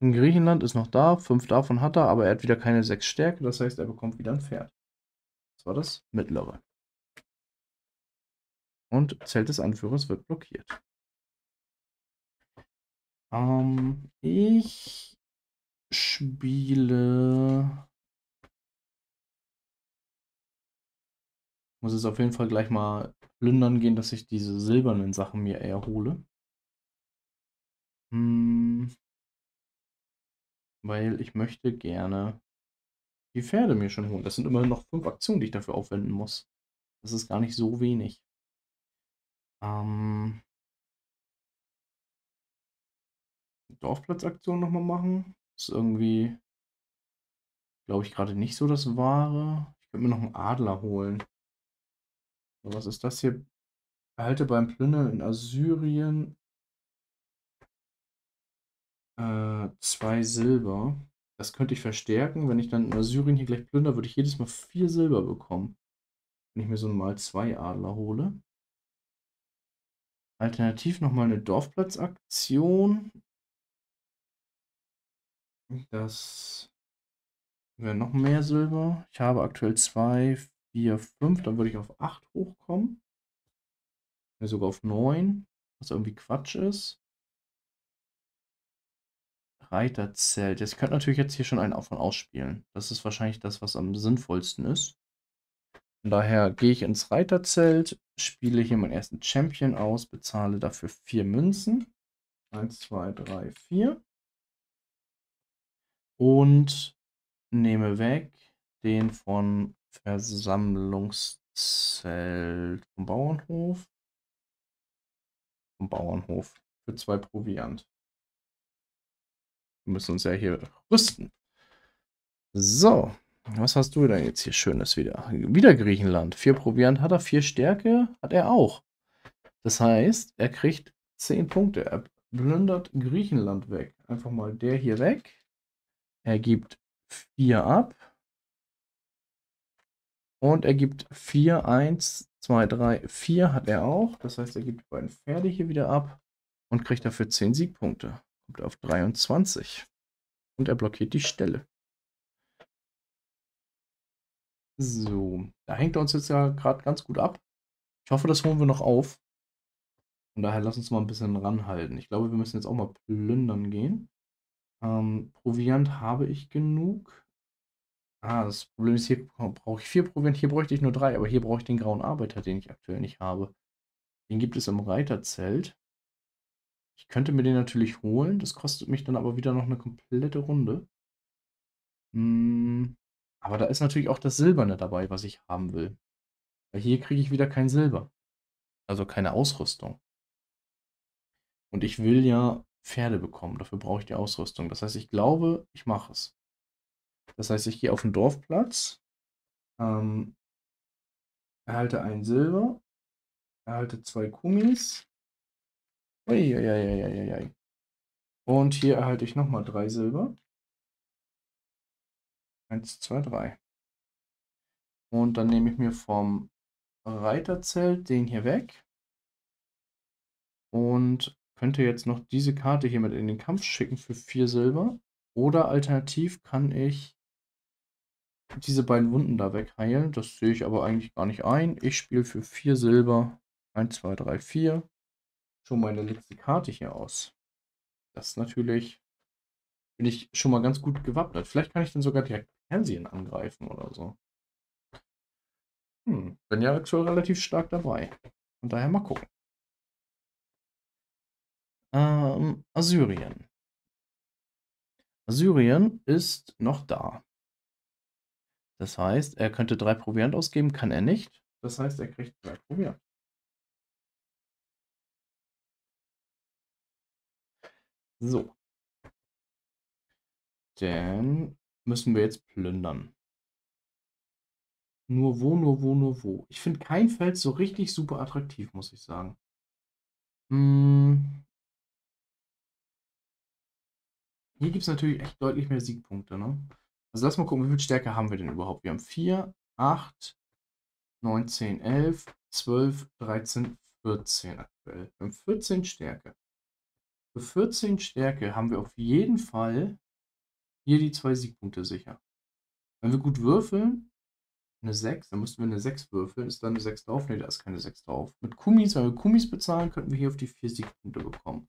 In Griechenland ist noch da. Fünf davon hat er, aber er hat wieder keine sechs Stärke. Das heißt, er bekommt wieder ein Pferd. Das war das mittlere. Und Zelt des Anführers wird blockiert. Ähm, ich spiele. Muss es auf jeden Fall gleich mal plündern gehen, dass ich diese silbernen Sachen mir erhole. Hm, weil ich möchte gerne die Pferde mir schon holen. Das sind immerhin noch fünf Aktionen, die ich dafür aufwenden muss. Das ist gar nicht so wenig. Ähm, Dorfplatzaktion nochmal machen. Ist irgendwie, glaube ich, gerade nicht so das Wahre. Ich könnte mir noch einen Adler holen. Was ist das hier? Erhalte beim Plündern in Assyrien äh, zwei Silber. Das könnte ich verstärken. Wenn ich dann in Assyrien hier gleich plündere, würde ich jedes Mal vier Silber bekommen. Wenn ich mir so mal zwei Adler hole. Alternativ nochmal eine Dorfplatzaktion. Das wäre noch mehr Silber. Ich habe aktuell 2, 4, 5. Dann würde ich auf 8 hochkommen. Sogar auf 9. Was irgendwie Quatsch ist. Reiterzelt. Jetzt könnte natürlich jetzt hier schon einen von ausspielen. Das ist wahrscheinlich das, was am sinnvollsten ist. Von daher gehe ich ins Reiterzelt, spiele hier meinen ersten Champion aus, bezahle dafür vier Münzen. Eins, zwei, drei, vier. Und nehme weg den von Versammlungszelt vom Bauernhof. Vom Bauernhof für zwei Proviant. Wir müssen uns ja hier rüsten. So, was hast du denn jetzt hier Schönes wieder? Wieder Griechenland. Vier Proviant hat er, vier Stärke hat er auch. Das heißt, er kriegt zehn Punkte. Er plündert Griechenland weg. Einfach mal der hier weg. Er gibt vier ab. Und er gibt 4, 1, 2, 3, 4 hat er auch. Das heißt, er gibt die beiden Pferde hier wieder ab und kriegt dafür 10 Siegpunkte. Kommt auf 23. Und er blockiert die Stelle. So, da hängt er uns jetzt ja gerade ganz gut ab. Ich hoffe, das holen wir noch auf. Von daher lass uns mal ein bisschen ranhalten. Ich glaube, wir müssen jetzt auch mal plündern gehen. Ähm, Proviant habe ich genug. Ah, das Problem ist, hier brauche ich vier Proviant. Hier bräuchte ich nur drei, aber hier brauche ich den grauen Arbeiter, den ich aktuell nicht habe. Den gibt es im Reiterzelt. Ich könnte mir den natürlich holen. Das kostet mich dann aber wieder noch eine komplette Runde. Hm, aber da ist natürlich auch das Silberne dabei, was ich haben will. Weil hier kriege ich wieder kein Silber. Also keine Ausrüstung. Und ich will ja Pferde bekommen. Dafür brauche ich die Ausrüstung. Das heißt, ich glaube, ich mache es. Das heißt, ich gehe auf den Dorfplatz, ähm, erhalte ein Silber, erhalte zwei Kumis. Uiuiuiuiui. Und hier erhalte ich nochmal drei Silber. Eins, zwei, drei. Und dann nehme ich mir vom Reiterzelt den hier weg. Und könnte jetzt noch diese Karte hier mit in den Kampf schicken für vier Silber. Oder alternativ kann ich diese beiden Wunden da wegheilen. Das sehe ich aber eigentlich gar nicht ein. Ich spiele für vier Silber. 1, 2, 3, 4. Schon meine letzte Karte hier aus. Das natürlich, bin ich schon mal ganz gut gewappnet. Vielleicht kann ich dann sogar direkt Persien angreifen oder so. Hm, bin ja aktuell relativ stark dabei. Von daher mal gucken. Ähm, Assyrien. Assyrien ist noch da. Das heißt, er könnte drei Proviant ausgeben, kann er nicht. Das heißt, er kriegt drei Proviant. So. Dann müssen wir jetzt plündern. Nur wo, nur wo, nur wo. Ich finde kein Feld so richtig super attraktiv, muss ich sagen. Hm. Hier gibt es natürlich echt deutlich mehr Siegpunkte, ne? Also lass mal gucken, wie viel Stärke haben wir denn überhaupt? Wir haben 4, 8, 9, 10, 11, 12, 13, 14 aktuell. Wir haben 14 Stärke. Für 14 Stärke haben wir auf jeden Fall hier die zwei Siegpunkte sicher. Wenn wir gut würfeln, eine 6, dann müssten wir eine 6 würfeln. Ist da eine 6 drauf? Ne, da ist keine 6 drauf. Mit Kumis, wenn wir Kumis bezahlen, könnten wir hier auf die 4 Siegpunkte bekommen.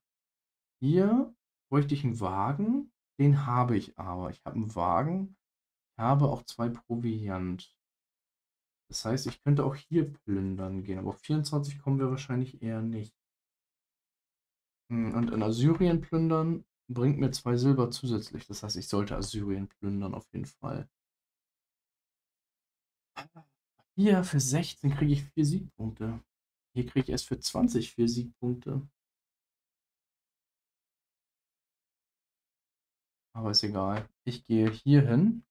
Hier bräuchte ich einen Wagen. Den habe ich aber. Ich habe einen Wagen. Ich habe auch zwei Proviant. Das heißt, ich könnte auch hier plündern gehen. Aber auf 24 kommen wir wahrscheinlich eher nicht. Hm, und in Assyrien plündern bringt mir zwei Silber zusätzlich. Das heißt, ich sollte Assyrien plündern auf jeden Fall. Hier für 16 kriege ich 4 Siegpunkte. Hier kriege ich erst für 20 4 Siegpunkte. Aber ist egal. Ich gehe hier hin,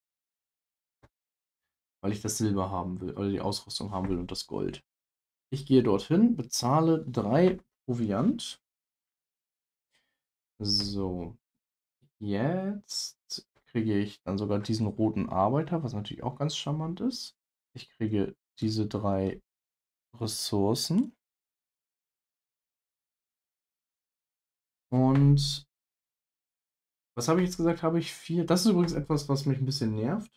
weil ich das Silber haben will, oder die Ausrüstung haben will und das Gold. Ich gehe dorthin, bezahle 3 Proviant. So. Jetzt kriege ich dann sogar diesen roten Arbeiter, was natürlich auch ganz charmant ist. Ich kriege diese drei Ressourcen. Und was habe ich jetzt gesagt? Habe ich vier. Das ist übrigens etwas, was mich ein bisschen nervt.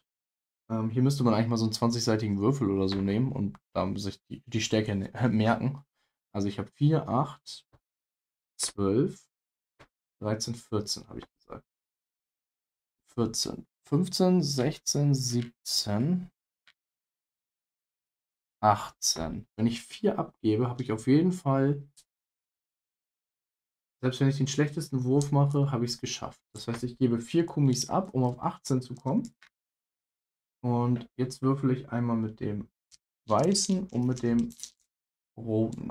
Ähm, hier müsste man eigentlich mal so einen 20-seitigen Würfel oder so nehmen und da sich die, die Stärke [laughs] merken. Also ich habe 4, 8, 12, 13, 14 habe ich gesagt. 14, 15, 16, 17, 18. Wenn ich 4 abgebe, habe ich auf jeden Fall selbst wenn ich den schlechtesten Wurf mache, habe ich es geschafft. Das heißt, ich gebe vier Kummis ab, um auf 18 zu kommen. Und jetzt würfel ich einmal mit dem weißen und mit dem roten.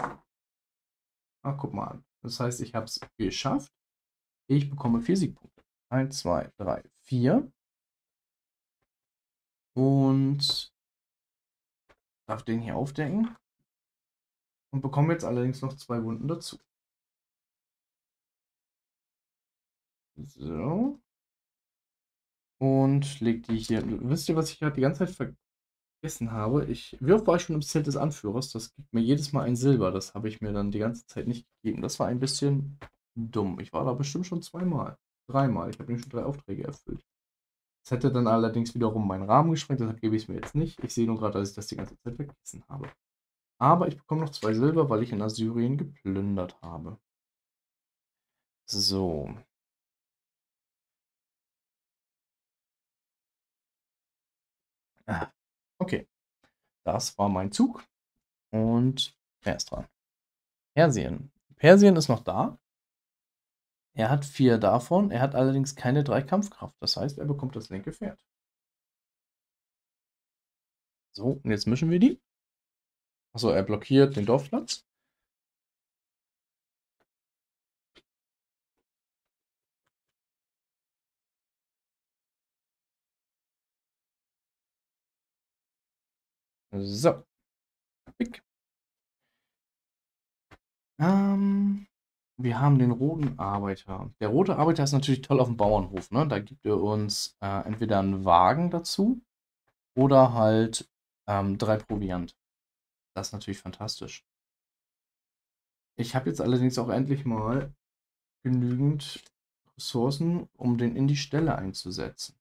Ach, guck mal an. Das heißt, ich habe es geschafft. Ich bekomme vier Siegpunkte. 1, 2, 3, 4. Und darf den hier aufdecken. Und bekomme jetzt allerdings noch zwei Wunden dazu. So. Und leg die hier. Wisst ihr, was ich gerade die ganze Zeit vergessen habe? Ich, wie oft war schon im Zelt des Anführers? Das gibt mir jedes Mal ein Silber. Das habe ich mir dann die ganze Zeit nicht gegeben. Das war ein bisschen dumm. Ich war da bestimmt schon zweimal. Dreimal. Ich habe nämlich schon drei Aufträge erfüllt. Das hätte dann allerdings wiederum meinen Rahmen gesprengt, deshalb gebe ich es mir jetzt nicht. Ich sehe nur gerade, dass ich das die ganze Zeit vergessen habe. Aber ich bekomme noch zwei Silber, weil ich in Assyrien geplündert habe. So. Ah, okay. Das war mein Zug. Und er ist dran. Persien. Persien ist noch da. Er hat vier davon. Er hat allerdings keine drei Kampfkraft. Das heißt, er bekommt das linke Pferd. So, und jetzt mischen wir die. Achso, er blockiert den Dorfplatz. So. Pick. Ähm, wir haben den roten Arbeiter. Der rote Arbeiter ist natürlich toll auf dem Bauernhof. Ne? Da gibt er uns äh, entweder einen Wagen dazu oder halt ähm, drei Proviant. Das ist natürlich fantastisch. Ich habe jetzt allerdings auch endlich mal genügend Ressourcen, um den in die Stelle einzusetzen.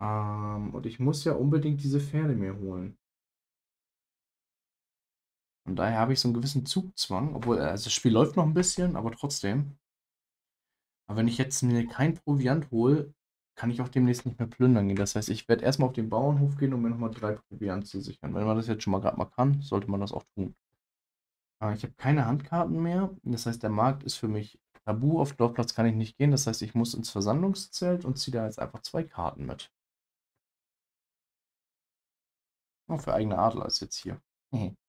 Ähm, und ich muss ja unbedingt diese Pferde mir holen. Und daher habe ich so einen gewissen Zugzwang, obwohl also das Spiel läuft noch ein bisschen, aber trotzdem. Aber wenn ich jetzt mir kein Proviant hole, kann ich auch demnächst nicht mehr plündern gehen. Das heißt, ich werde erstmal auf den Bauernhof gehen, um mir nochmal drei Proviant zu sichern. Wenn man das jetzt schon mal gerade mal kann, sollte man das auch tun. Aber ich habe keine Handkarten mehr. Das heißt, der Markt ist für mich tabu. Auf Dorfplatz kann ich nicht gehen. Das heißt, ich muss ins Versammlungszelt und ziehe da jetzt einfach zwei Karten mit. Oh, für eigene Adler ist jetzt hier. [laughs]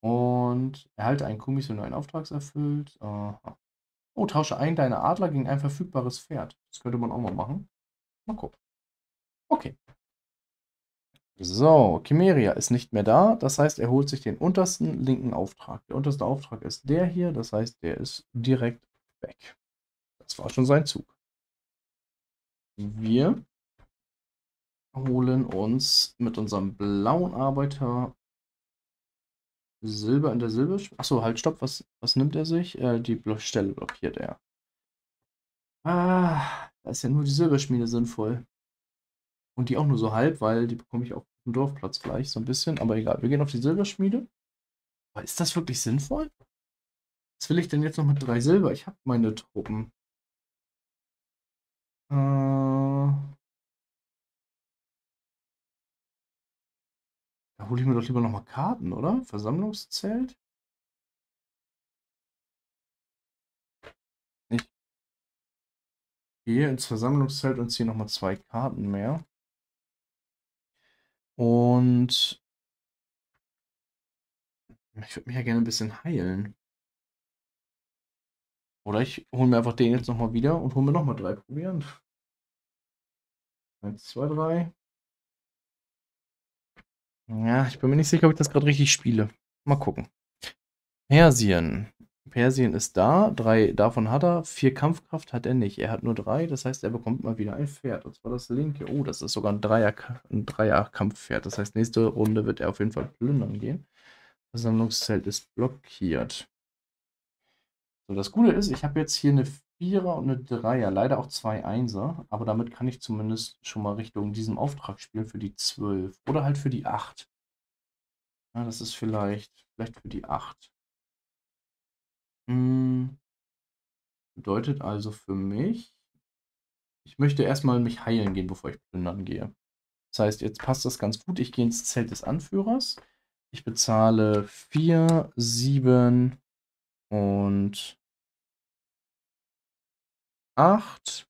Und erhalte einen Kumis, wenn du einen Auftrag erfüllt. Aha. Oh, tausche ein deine Adler gegen ein verfügbares Pferd. Das könnte man auch mal machen. Mal gucken. Okay. So, Chimeria ist nicht mehr da. Das heißt, er holt sich den untersten linken Auftrag. Der unterste Auftrag ist der hier. Das heißt, der ist direkt weg. Das war schon sein Zug. Wir holen uns mit unserem blauen Arbeiter Silber in der Silber. Achso, halt, stopp. Was, was nimmt er sich? Äh, die Stelle blockiert er. Ah, da ist ja nur die Silberschmiede sinnvoll. Und die auch nur so halb, weil die bekomme ich auch im Dorfplatz gleich, so ein bisschen. Aber egal, wir gehen auf die Silberschmiede. Aber ist das wirklich sinnvoll? Was will ich denn jetzt noch mit drei Silber? Ich habe meine Truppen. Äh, Da hole ich mir doch lieber nochmal Karten, oder? Versammlungszelt? Ich gehe ins Versammlungszelt und ziehe nochmal zwei Karten mehr. Und ich würde mich ja gerne ein bisschen heilen. Oder ich hole mir einfach den jetzt nochmal wieder und hole mir nochmal drei Proviant. Eins, zwei, drei. Ja, ich bin mir nicht sicher, ob ich das gerade richtig spiele. Mal gucken. Persien. Persien ist da. Drei davon hat er. Vier Kampfkraft hat er nicht. Er hat nur drei. Das heißt, er bekommt mal wieder ein Pferd. Und zwar das linke. Oh, das ist sogar ein Dreier, ein Dreier. Das heißt, nächste Runde wird er auf jeden Fall plündern gehen. Versammlungszelt ist blockiert. So, das Gute ist, ich habe jetzt hier eine Vierer und eine Dreier, leider auch zwei Einser, aber damit kann ich zumindest schon mal Richtung diesem Auftrag spielen für die 12 oder halt für die 8. Ja, das ist vielleicht, vielleicht für die 8. Hm. Bedeutet also für mich, ich möchte erstmal mich heilen gehen, bevor ich plündern gehe. Das heißt, jetzt passt das ganz gut. Ich gehe ins Zelt des Anführers. Ich bezahle 4, 7 und 8.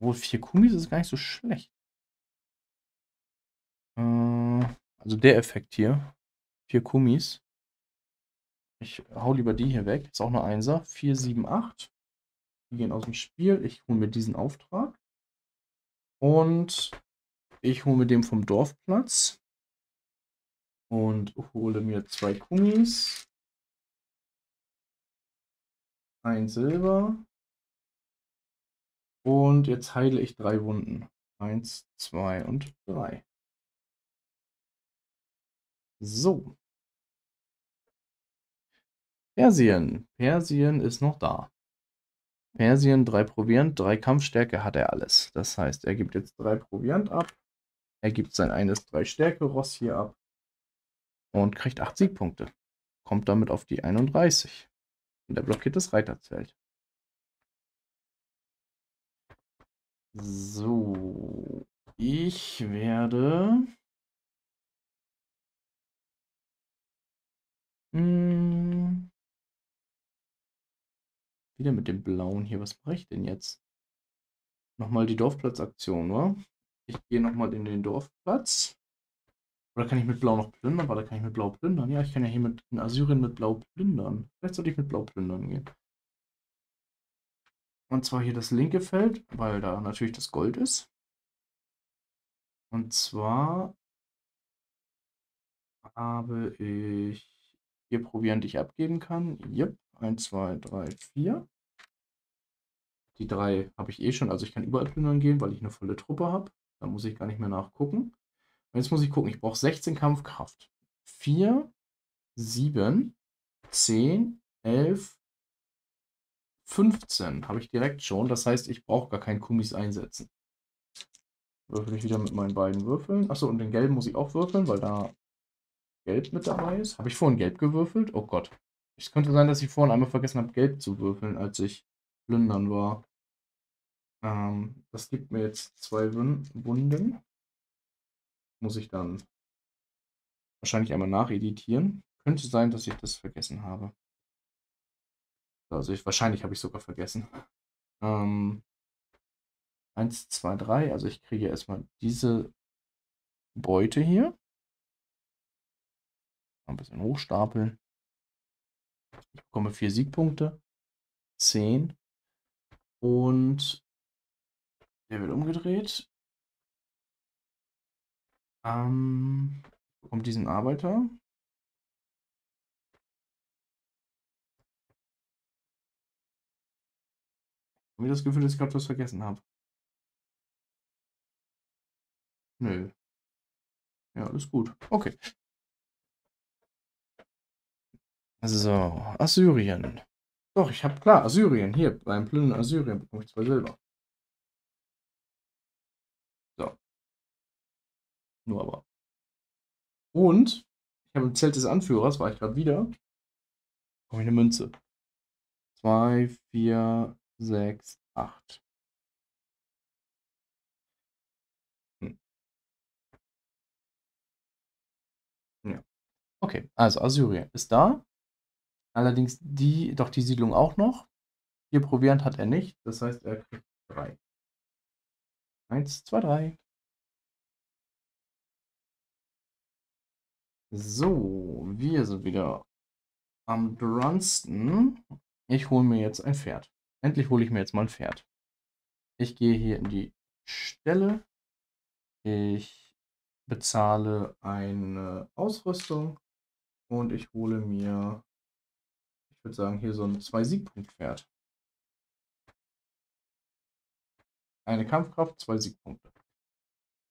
Obwohl 4 Kumis ist gar nicht so schlecht. Äh, also der Effekt hier. 4 Kumis. Ich hau lieber die hier weg. Ist auch eine 1er. 4, 7, 8. Die gehen aus dem Spiel. Ich hole mir diesen Auftrag. Und ich hole mir den vom Dorfplatz. Und hole mir zwei Kumis. Ein Silber. Und jetzt heile ich drei Wunden. Eins, zwei und drei. So. Persien. Persien ist noch da. Persien, drei Proviant, drei Kampfstärke hat er alles. Das heißt, er gibt jetzt drei Proviant ab. Er gibt sein eines drei Stärke Ross hier ab. und kriegt 8 Siegpunkte. Kommt damit auf die 31. Und er blockiert das Reiterzelt. So, ich werde hm, wieder mit dem Blauen hier. Was mache ich denn jetzt? Nochmal die Dorfplatzaktion, oder? Ich gehe nochmal in den Dorfplatz. Oder kann ich mit Blau noch plündern? Warte, kann ich mit Blau plündern? Ja, ich kann ja hier mit in Assyrien mit Blau plündern. Vielleicht sollte ich mit Blau plündern gehen. Und zwar hier das linke Feld, weil da natürlich das Gold ist. Und zwar habe ich hier Proviant, die ich abgeben kann. Yep, 1, 2, 3, 4. Die drei habe ich eh schon, also ich kann überall plündern gehen, weil ich eine volle Truppe habe. Da muss ich gar nicht mehr nachgucken. Und jetzt muss ich gucken, ich brauche 16 Kampfkraft. 4, 7, 10, 11, 15 habe ich direkt schon. Das heißt, ich brauche gar keinen Kummis einsetzen. Würfel ich wieder mit meinen beiden Würfeln. Achso, und den gelben muss ich auch würfeln, weil da gelb mit dabei ist. Habe ich vorhin gelb gewürfelt? Oh Gott. Es könnte sein, dass ich vorhin einmal vergessen habe, gelb zu würfeln, als ich plündern war. Ähm, das gibt mir jetzt zwei Wunden. Muss ich dann wahrscheinlich einmal nacheditieren. Könnte sein, dass ich das vergessen habe. Also ich, wahrscheinlich habe ich sogar vergessen. Ähm, 1, 2, 3. Also ich kriege erstmal diese Beute hier. Ein bisschen hochstapeln. Ich bekomme vier Siegpunkte. 10. Und der wird umgedreht. Ähm, bekommt diesen Arbeiter. Ich habe das Gefühl, dass ich gerade was vergessen habe. Nö. Ja, alles gut. Okay. So, Assyrien. Doch, ich habe klar, Assyrien. Hier, beim Plündern Assyrien bekomme ich zwei Silber. So. Nur aber. Und ich habe im Zelt des Anführers, war ich gerade wieder, bekomme ich eine Münze. 2, 4, 6, 8. Hm. Ja. Okay, also Assyrien ist da. Allerdings die, doch die Siedlung auch noch. Hier Proviant hat er nicht, das heißt, er kriegt drei. Eins, zwei, drei. So, wir sind wieder am Drunsten. Ich hole mir jetzt ein Pferd. Endlich hole ich mir jetzt mal ein Pferd. Ich gehe hier in die Stelle. Ich bezahle eine Ausrüstung und ich hole mir würde sagen, hier so ein Zwei-Siegpunkt-Pferd. Eine Kampfkraft, zwei Siegpunkte.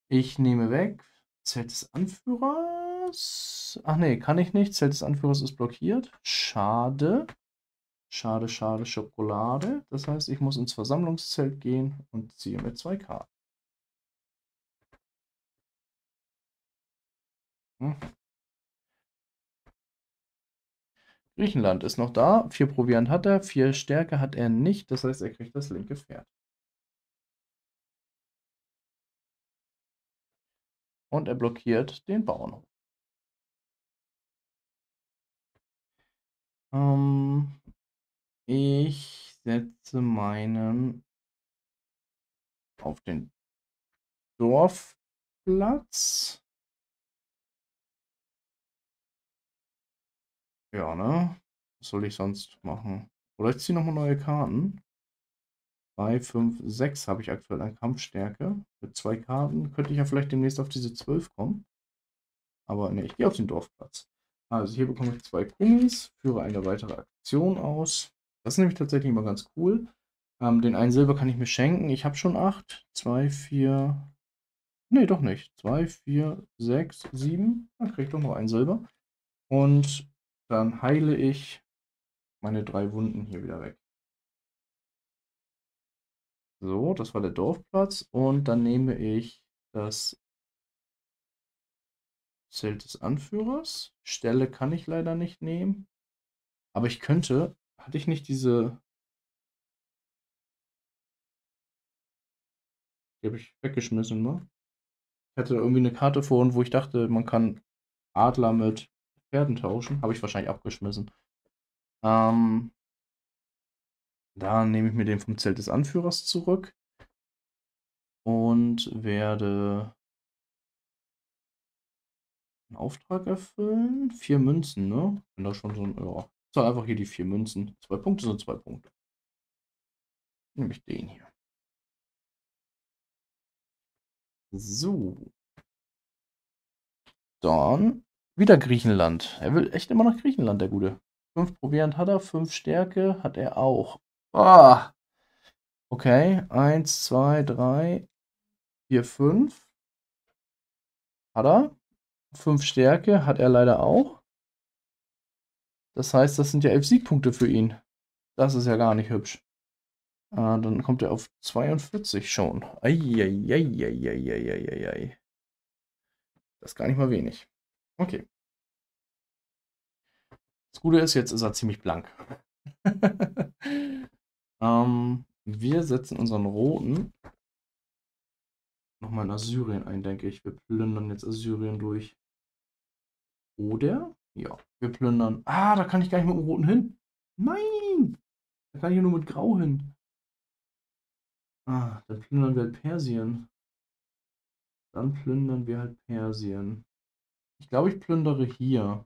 Ich nehme weg. Zelt des Anführers. Ach nee, kann ich nicht. Zelt des Anführers ist blockiert. Schade. Schade, schade, Schokolade. Das heißt, ich muss ins Versammlungszelt gehen und ziehe mir zwei Karten. Hm. Griechenland ist noch da. Vier Proviant hat er, vier Stärke hat er nicht. Das heißt, er kriegt das linke Pferd. Und er blockiert den Bauernhof. Ähm, ich setze meinen auf den Dorfplatz. Ja, ne? Was soll ich sonst machen? Oder ich ziehe nochmal neue Karten. 3, 5, 6 habe ich aktuell an Kampfstärke. Mit zwei Karten könnte ich ja vielleicht demnächst auf diese 12 kommen. Aber ne, ich gehe auf den Dorfplatz. Also hier bekomme ich zwei Kumis, führe eine weitere Aktion aus. Das ist nämlich tatsächlich immer ganz cool. Ähm, den einen Silber kann ich mir schenken. Ich habe schon 8. 2, 4. Ne, doch nicht. 2, 4, 6, 7. Dann kriege ich doch noch einen Silber. Und dann heile ich meine drei Wunden hier wieder weg. So, das war der Dorfplatz. Und dann nehme ich das Zelt des Anführers. Stelle kann ich leider nicht nehmen. Aber ich könnte, hatte ich nicht diese... Die habe ich weggeschmissen, ne? Ich hatte irgendwie eine Karte vorhin, wo ich dachte, man kann Adler mit Pferden tauschen. Habe ich wahrscheinlich abgeschmissen. Ähm, da nehme ich mir den vom Zelt des Anführers zurück. Und werde einen Auftrag erfüllen. Vier Münzen, ne? Bin da schon so ein, ja. So, einfach hier die vier Münzen. Zwei Punkte sind zwei Punkte. Nehme ich den hier. So. Dann wieder Griechenland. Er will echt immer nach Griechenland, der Gute. Fünf Proviant hat er, fünf Stärke hat er auch. Ah. Okay, eins, zwei, drei, vier, fünf. Hat er. Fünf Stärke hat er leider auch. Das heißt, das sind ja elf Siegpunkte für ihn. Das ist ja gar nicht hübsch. Äh, dann kommt er auf 42 schon. Eieieiei. Das ist gar nicht mal wenig. Okay. Das Gute ist, jetzt ist er ziemlich blank. [laughs] ähm, wir setzen unseren roten nochmal in Assyrien ein, denke ich. Wir plündern jetzt Assyrien durch. Oder? Ja, wir plündern. Ah, da kann ich gar nicht mit dem roten hin. Nein! Da kann ich nur mit grau hin. Ah, dann plündern wir halt Persien. Dann plündern wir halt Persien. Ich glaube, ich plündere hier.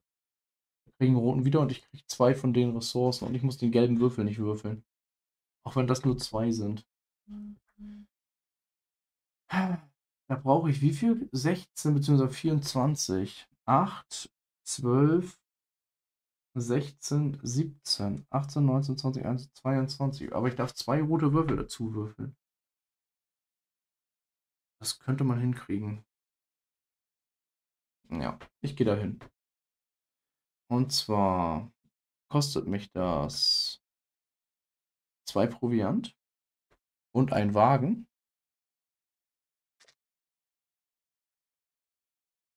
Wir kriegen einen roten wieder und ich kriege zwei von den Ressourcen und ich muss den gelben Würfel nicht würfeln. Auch wenn das nur zwei sind. Da brauche ich wie viel? 16 bzw. 24. 8, 12, 16, 17, 18, 19, 20, 21, 22. Aber ich darf zwei rote Würfel dazu würfeln. Das könnte man hinkriegen. Ja, ich gehe dahin. Und zwar kostet mich das zwei Proviant und ein Wagen.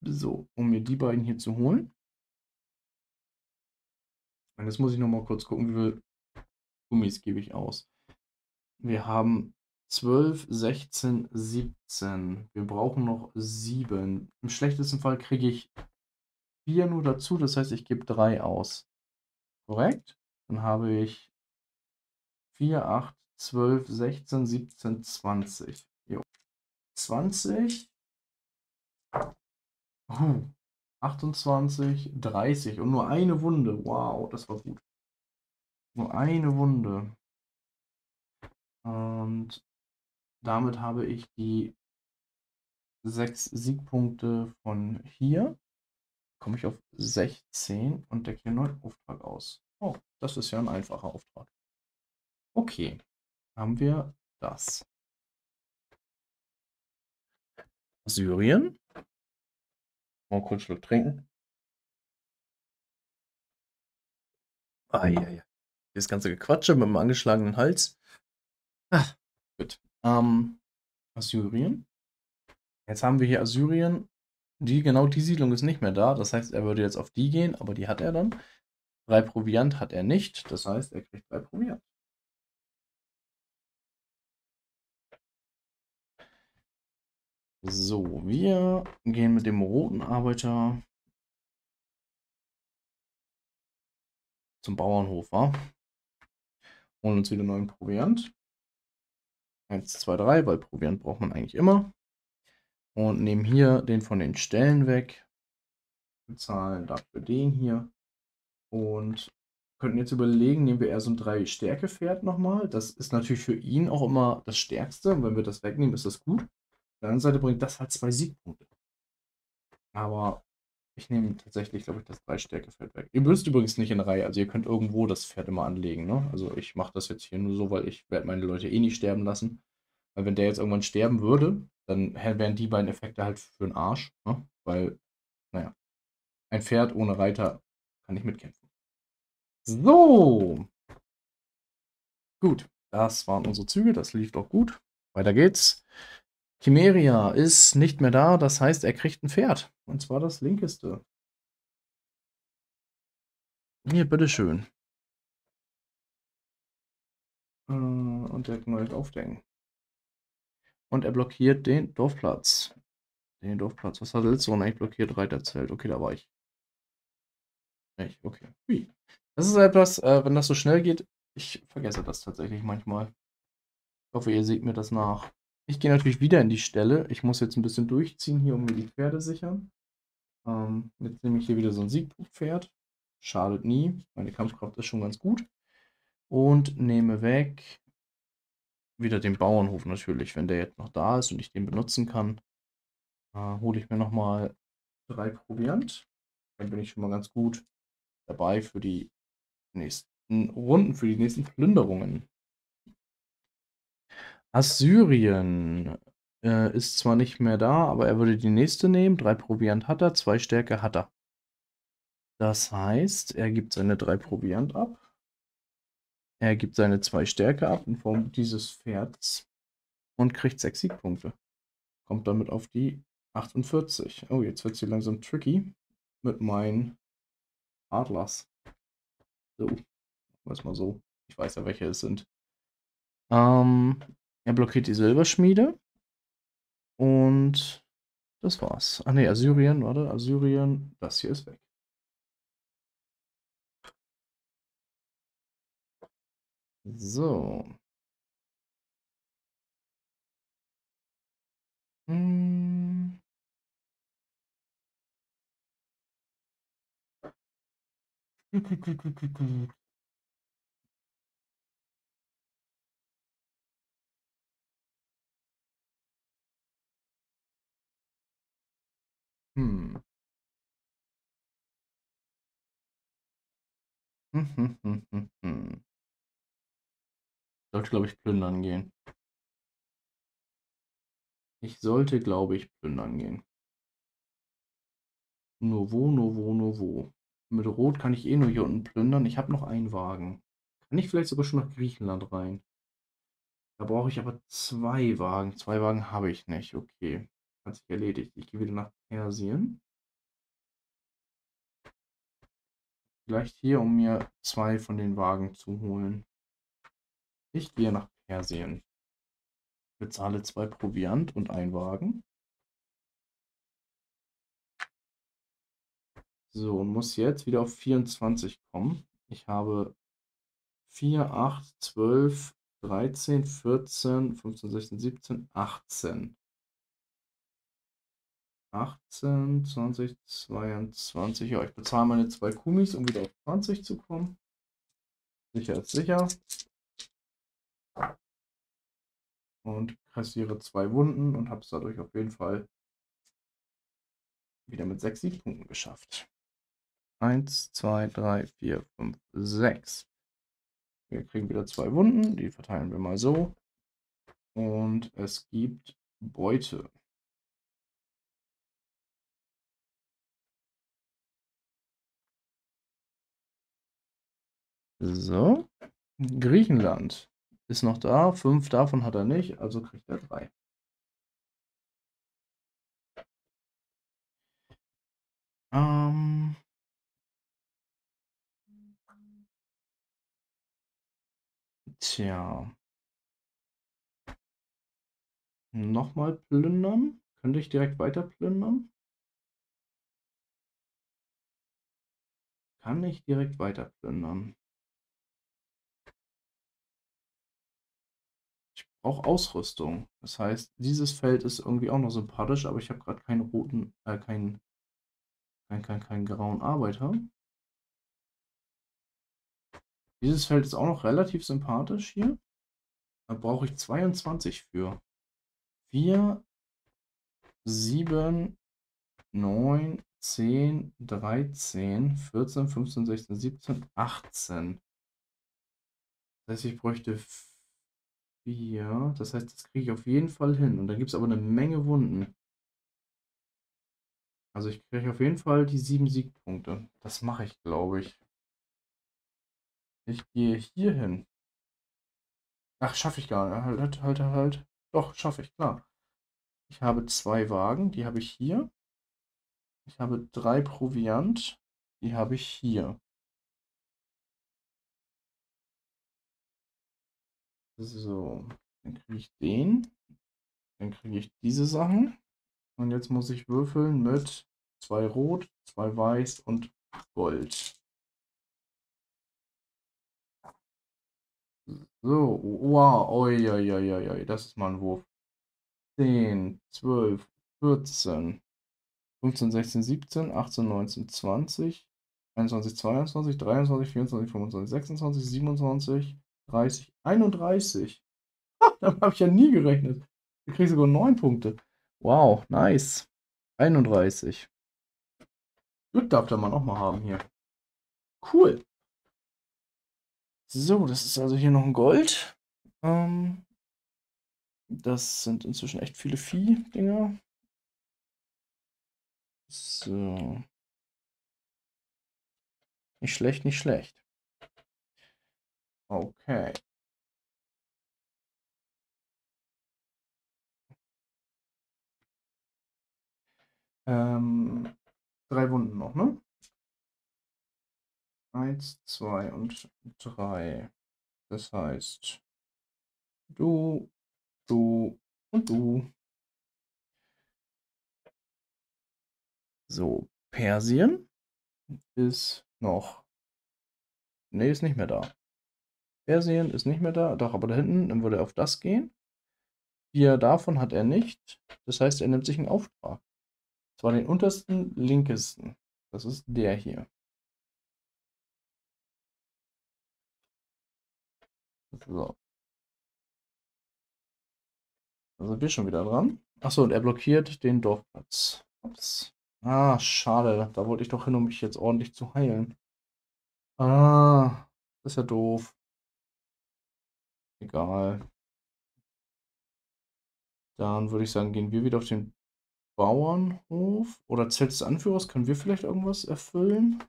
So, um mir die beiden hier zu holen. Und jetzt muss ich noch mal kurz gucken, wie viel Gummis gebe ich aus. Wir haben 12, 16, 17. Wir brauchen noch 7. Im schlechtesten Fall kriege ich 4 nur dazu, das heißt, ich gebe 3 aus. Korrekt? Dann habe ich 4, 8, 12, 16, 17, 20. Jo. 20. Uh, 28, 30 und nur eine Wunde. Wow, das war gut. Nur eine Wunde. Und damit habe ich die sechs Siegpunkte von hier. Komme ich auf 16 und decke hier einen neuen Auftrag aus. Oh, das ist ja ein einfacher Auftrag. Okay, haben wir das. Syrien. Mal kurz Schluck trinken. Ah, ja, ja. Das ganze Gequatsche mit dem angeschlagenen Hals. Ach, gut. Ähm, Assyrien. Jetzt haben wir hier Assyrien. Die, genau die Siedlung ist nicht mehr da. Das heißt, er würde jetzt auf die gehen, aber die hat er dann. Drei Proviant hat er nicht. Das heißt, er kriegt drei Proviant. So, wir gehen mit dem roten Arbeiter zum Bauernhof, wa? Holen uns wieder neuen Proviant. 1, 2, 3, weil Proviant braucht man eigentlich immer. Und nehmen hier den von den Stellen weg. Bezahlen dafür den hier. Und könnten jetzt überlegen, nehmen wir eher so ein 3-Stärke-Pferd nochmal. Das ist natürlich für ihn auch immer das Stärkste. Und wenn wir das wegnehmen, ist das gut. Der anderen Seite bringt das halt zwei Siegpunkte. Aber ich nehme tatsächlich, glaube ich, das 3-Stärke-Pferd weg. Ihr müsst übrigens nicht in Reihe, also ihr könnt irgendwo das Pferd immer anlegen. Ne? Also ich mache das jetzt hier nur so, weil ich werde meine Leute eh nicht sterben lassen. Weil wenn der jetzt irgendwann sterben würde, dann wären die beiden Effekte halt für den Arsch. Ne? Weil, naja, ein Pferd ohne Reiter kann nicht mitkämpfen. So. Gut, das waren unsere Züge, das lief doch gut. Weiter geht's. Chimeria ist nicht mehr da, das heißt, er kriegt ein Pferd. Und zwar das linkeste. Hier, bitteschön. Äh, und der kann neues aufdenken. Und er blockiert den Dorfplatz. Den Dorfplatz. Was hat er letzte Runde eigentlich blockiert? Reiterzelt. Okay, da war ich. Echt? Okay. Hui. Das ist etwas, äh, wenn das so schnell geht, ich vergesse das tatsächlich manchmal. Ich hoffe, ihr seht mir das nach. Ich gehe natürlich wieder in die Stelle. Ich muss jetzt ein bisschen durchziehen hier, um mir die Pferde sichern. Ähm, jetzt nehme ich hier wieder so ein Siegpferd. Schadet nie. Meine Kampfkraft ist schon ganz gut. Und nehme weg wieder den Bauernhof natürlich. Wenn der jetzt noch da ist und ich den benutzen kann, äh, hole ich mir nochmal drei Proviant. Dann bin ich schon mal ganz gut dabei für die nächsten Runden, für die nächsten Plünderungen. Assyrien äh, ist zwar nicht mehr da, aber er würde die nächste nehmen. Drei Proviant hat er, zwei Stärke hat er. Das heißt, er gibt seine drei Proviant ab. Er gibt seine zwei Stärke ab in Form dieses Pferds und kriegt sechs Siegpunkte. Kommt damit auf die 48. Oh, jetzt wird es hier langsam tricky mit meinen Adlers. So, weiß mal so. Ich weiß ja, welche es sind. Ähm, er blockiert die Silberschmiede. Und das war's. Ah ne, Assyrien, warte, Assyrien, das hier ist weg. So. Hm. [laughs] Hm. Hm, hm, hm, hm, hm. Sollte, glaube ich, plündern gehen. Ich sollte, glaube ich, plündern gehen. Nur wo, nur wo, nur wo. Mit Rot kann ich eh nur hier unten plündern. Ich habe noch einen Wagen. Kann ich vielleicht sogar schon nach Griechenland rein? Da brauche ich aber zwei Wagen. Zwei Wagen habe ich nicht. Okay. Hat sich erledigt. Ich gehe wieder nach Persien. Vielleicht hier, um mir zwei von den Wagen zu holen. Ich gehe nach Persien. Bezahle zwei Proviant und ein Wagen. So, und muss jetzt wieder auf 24 kommen. Ich habe 4, 8, 12, 13, 14, 15, 16, 17, 18. 18, 20, 22. Ja, ich bezahle meine zwei Kumis, um wieder auf 20 zu kommen. Sicher ist sicher und kassiere zwei Wunden und habe es dadurch auf jeden Fall wieder mit sechs Siegpunkten geschafft. Eins, zwei, drei, vier, fünf, sechs. Wir kriegen wieder zwei Wunden, die verteilen wir mal so. Und es gibt Beute. So, Griechenland ist noch da. Fünf davon hat er nicht, also kriegt er drei. Ähm. Tja. Nochmal plündern? Könnte ich direkt weiter plündern? Kann ich direkt weiter plündern? Auch Ausrüstung. Das heißt, dieses Feld ist irgendwie auch noch sympathisch, aber ich habe gerade keinen roten, äh, keinen, keinen, keinen, keinen grauen Arbeiter. Dieses Feld ist auch noch relativ sympathisch hier. Da brauche ich 22 für. 4, 7, 9, 10, 13, 14, 15, 16, 17, 18. Das heißt, ich bräuchte 4. Das heißt, das kriege ich auf jeden Fall hin. Und da gibt es aber eine Menge Wunden. Also ich kriege auf jeden Fall die 7 Siegpunkte. Das mache ich, glaube ich. Ich gehe hier hin. Ach, schaffe ich gar nicht. Halt, halt, halt, halt. Doch, schaffe ich, klar. Ich habe zwei Wagen, die habe ich hier. Ich habe drei Proviant, die habe ich hier. So, dann kriege ich den. Dann kriege ich diese Sachen. Und jetzt muss ich würfeln mit zwei Rot, zwei Weiß und Gold. So, wow, oi, oi, oi, oi, das ist mal ein Wurf. 10, 12, 14, 15, 16, 17, 18, 19, 20, 21, 22, 23, 24, 25, 26, 27, 30, 31. Ha, damit habe ich ja nie gerechnet. Ich kriege sogar 9 Punkte. Wow, nice. 31. Glück darf der Mann auch mal haben hier. Cool. So, das ist also hier noch ein Gold. Ähm, das sind inzwischen echt viele Vieh-Dinger. So. Nicht schlecht, nicht schlecht. Okay. Ähm, drei Wunden noch, ne? Eins, zwei und drei. Das heißt, du, du und du. So, Persien ist noch. Ne, ist nicht mehr da. Persien ist nicht mehr da. Doch, aber da hinten, dann würde er auf das gehen. Vier davon hat er nicht. Das heißt, er nimmt sich einen Auftrag. Zwar den untersten linkesten. Das ist der hier. So. Da sind wir schon wieder dran. Achso, und er blockiert den Dorfplatz. Ups. Ah, schade. Da wollte ich doch hin, um mich jetzt ordentlich zu heilen. Ah, ist ja doof. Egal. Dann würde ich sagen, gehen wir wieder auf den Bauernhof. Oder Zelt des Anführers. Können wir vielleicht irgendwas erfüllen?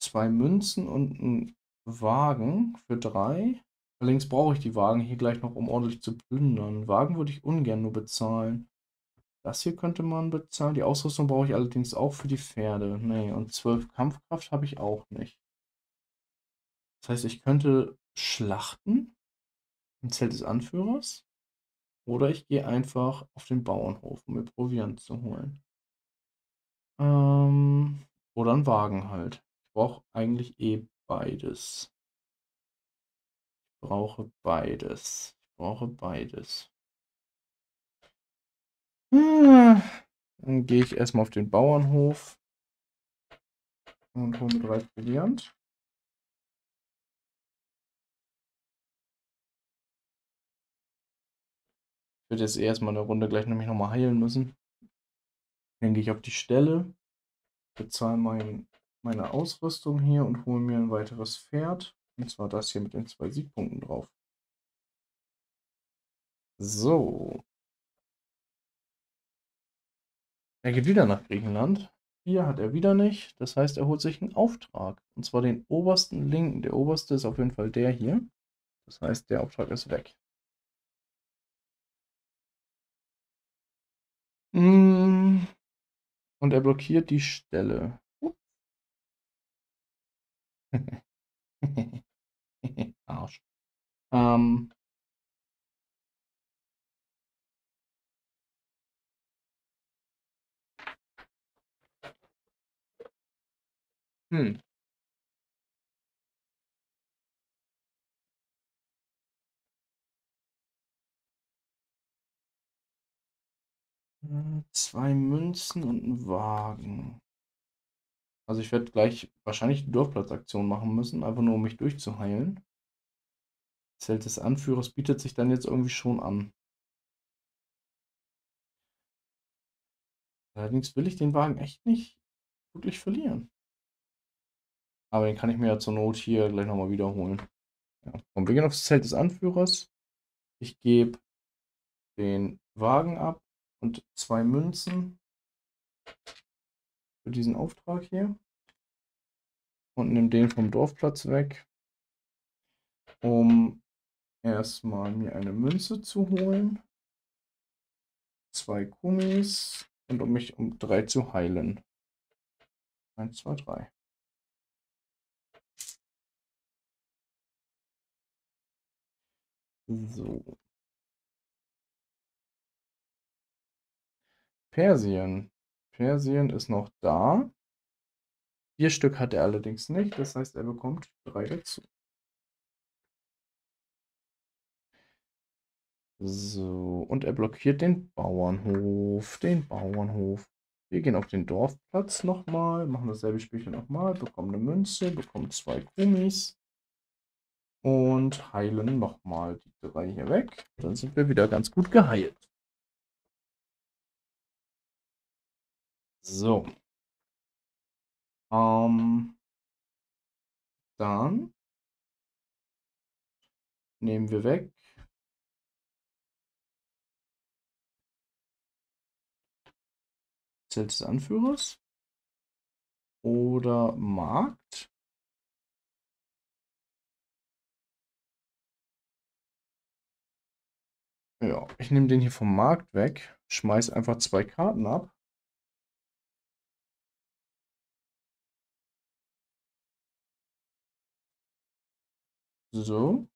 Zwei Münzen und ein Wagen für drei. Allerdings brauche ich die Wagen hier gleich noch, um ordentlich zu plündern. Wagen würde ich ungern nur bezahlen. Das hier könnte man bezahlen. Die Ausrüstung brauche ich allerdings auch für die Pferde. Nee, und 12 Kampfkraft habe ich auch nicht. Das heißt, ich könnte schlachten im Zelt des Anführers. Oder ich gehe einfach auf den Bauernhof, um mir Proviant zu holen. Ähm, oder einen Wagen halt. Ich brauche eigentlich eh beides. Ich brauche beides. Ich brauche beides. Hm. Dann gehe ich erstmal auf den Bauernhof und hole mir drei Proviant. Ich würde jetzt erstmal eine Runde gleich nämlich nochmal heilen müssen. Dann gehe ich auf die Stelle, bezahle mein, meine Ausrüstung hier und hole mir ein weiteres Pferd. Und zwar das hier mit den zwei Siegpunkten drauf. So. Er geht wieder nach Griechenland. Hier hat er wieder nicht. Das heißt, er holt sich einen Auftrag. Und zwar den obersten linken. Der oberste ist auf jeden Fall der hier. Das heißt, der Auftrag ist weg. Und er blockiert die Stelle. [laughs] Arsch. Ähm. Hm. Zwei Münzen und ein Wagen. Also ich werde gleich wahrscheinlich die Dorfplatzaktion machen müssen, einfach nur um mich durchzuheilen. Zelt des Anführers bietet sich dann jetzt irgendwie schon an. Allerdings will ich den Wagen echt nicht wirklich verlieren. Aber den kann ich mir ja zur Not hier gleich nochmal wiederholen. Ja. Und wir gehen aufs Zelt des Anführers. Ich gebe den Wagen ab und zwei Münzen für diesen Auftrag hier. Und nehme den vom Dorfplatz weg, um erstmal mir eine Münze zu holen. zwei Kumis und um mich um drei zu heilen. Eins, zwei, drei. So. Persien. Persien ist noch da. Vier Stück hat er allerdings nicht, das heißt, er bekommt drei dazu. So, und er blockiert den Bauernhof, den Bauernhof. Wir gehen auf den Dorfplatz nochmal, machen dasselbe Spielchen nochmal, bekommen eine Münze, bekommen zwei Gummis und heilen nochmal die drei hier weg. Dann sind wir wieder ganz gut geheilt. So. Ähm, dann nehmen wir weg. Zelt des Anführers oder Markt. Ja, ich nehme den hier vom Markt weg, schmeiß einfach zwei Karten ab. So.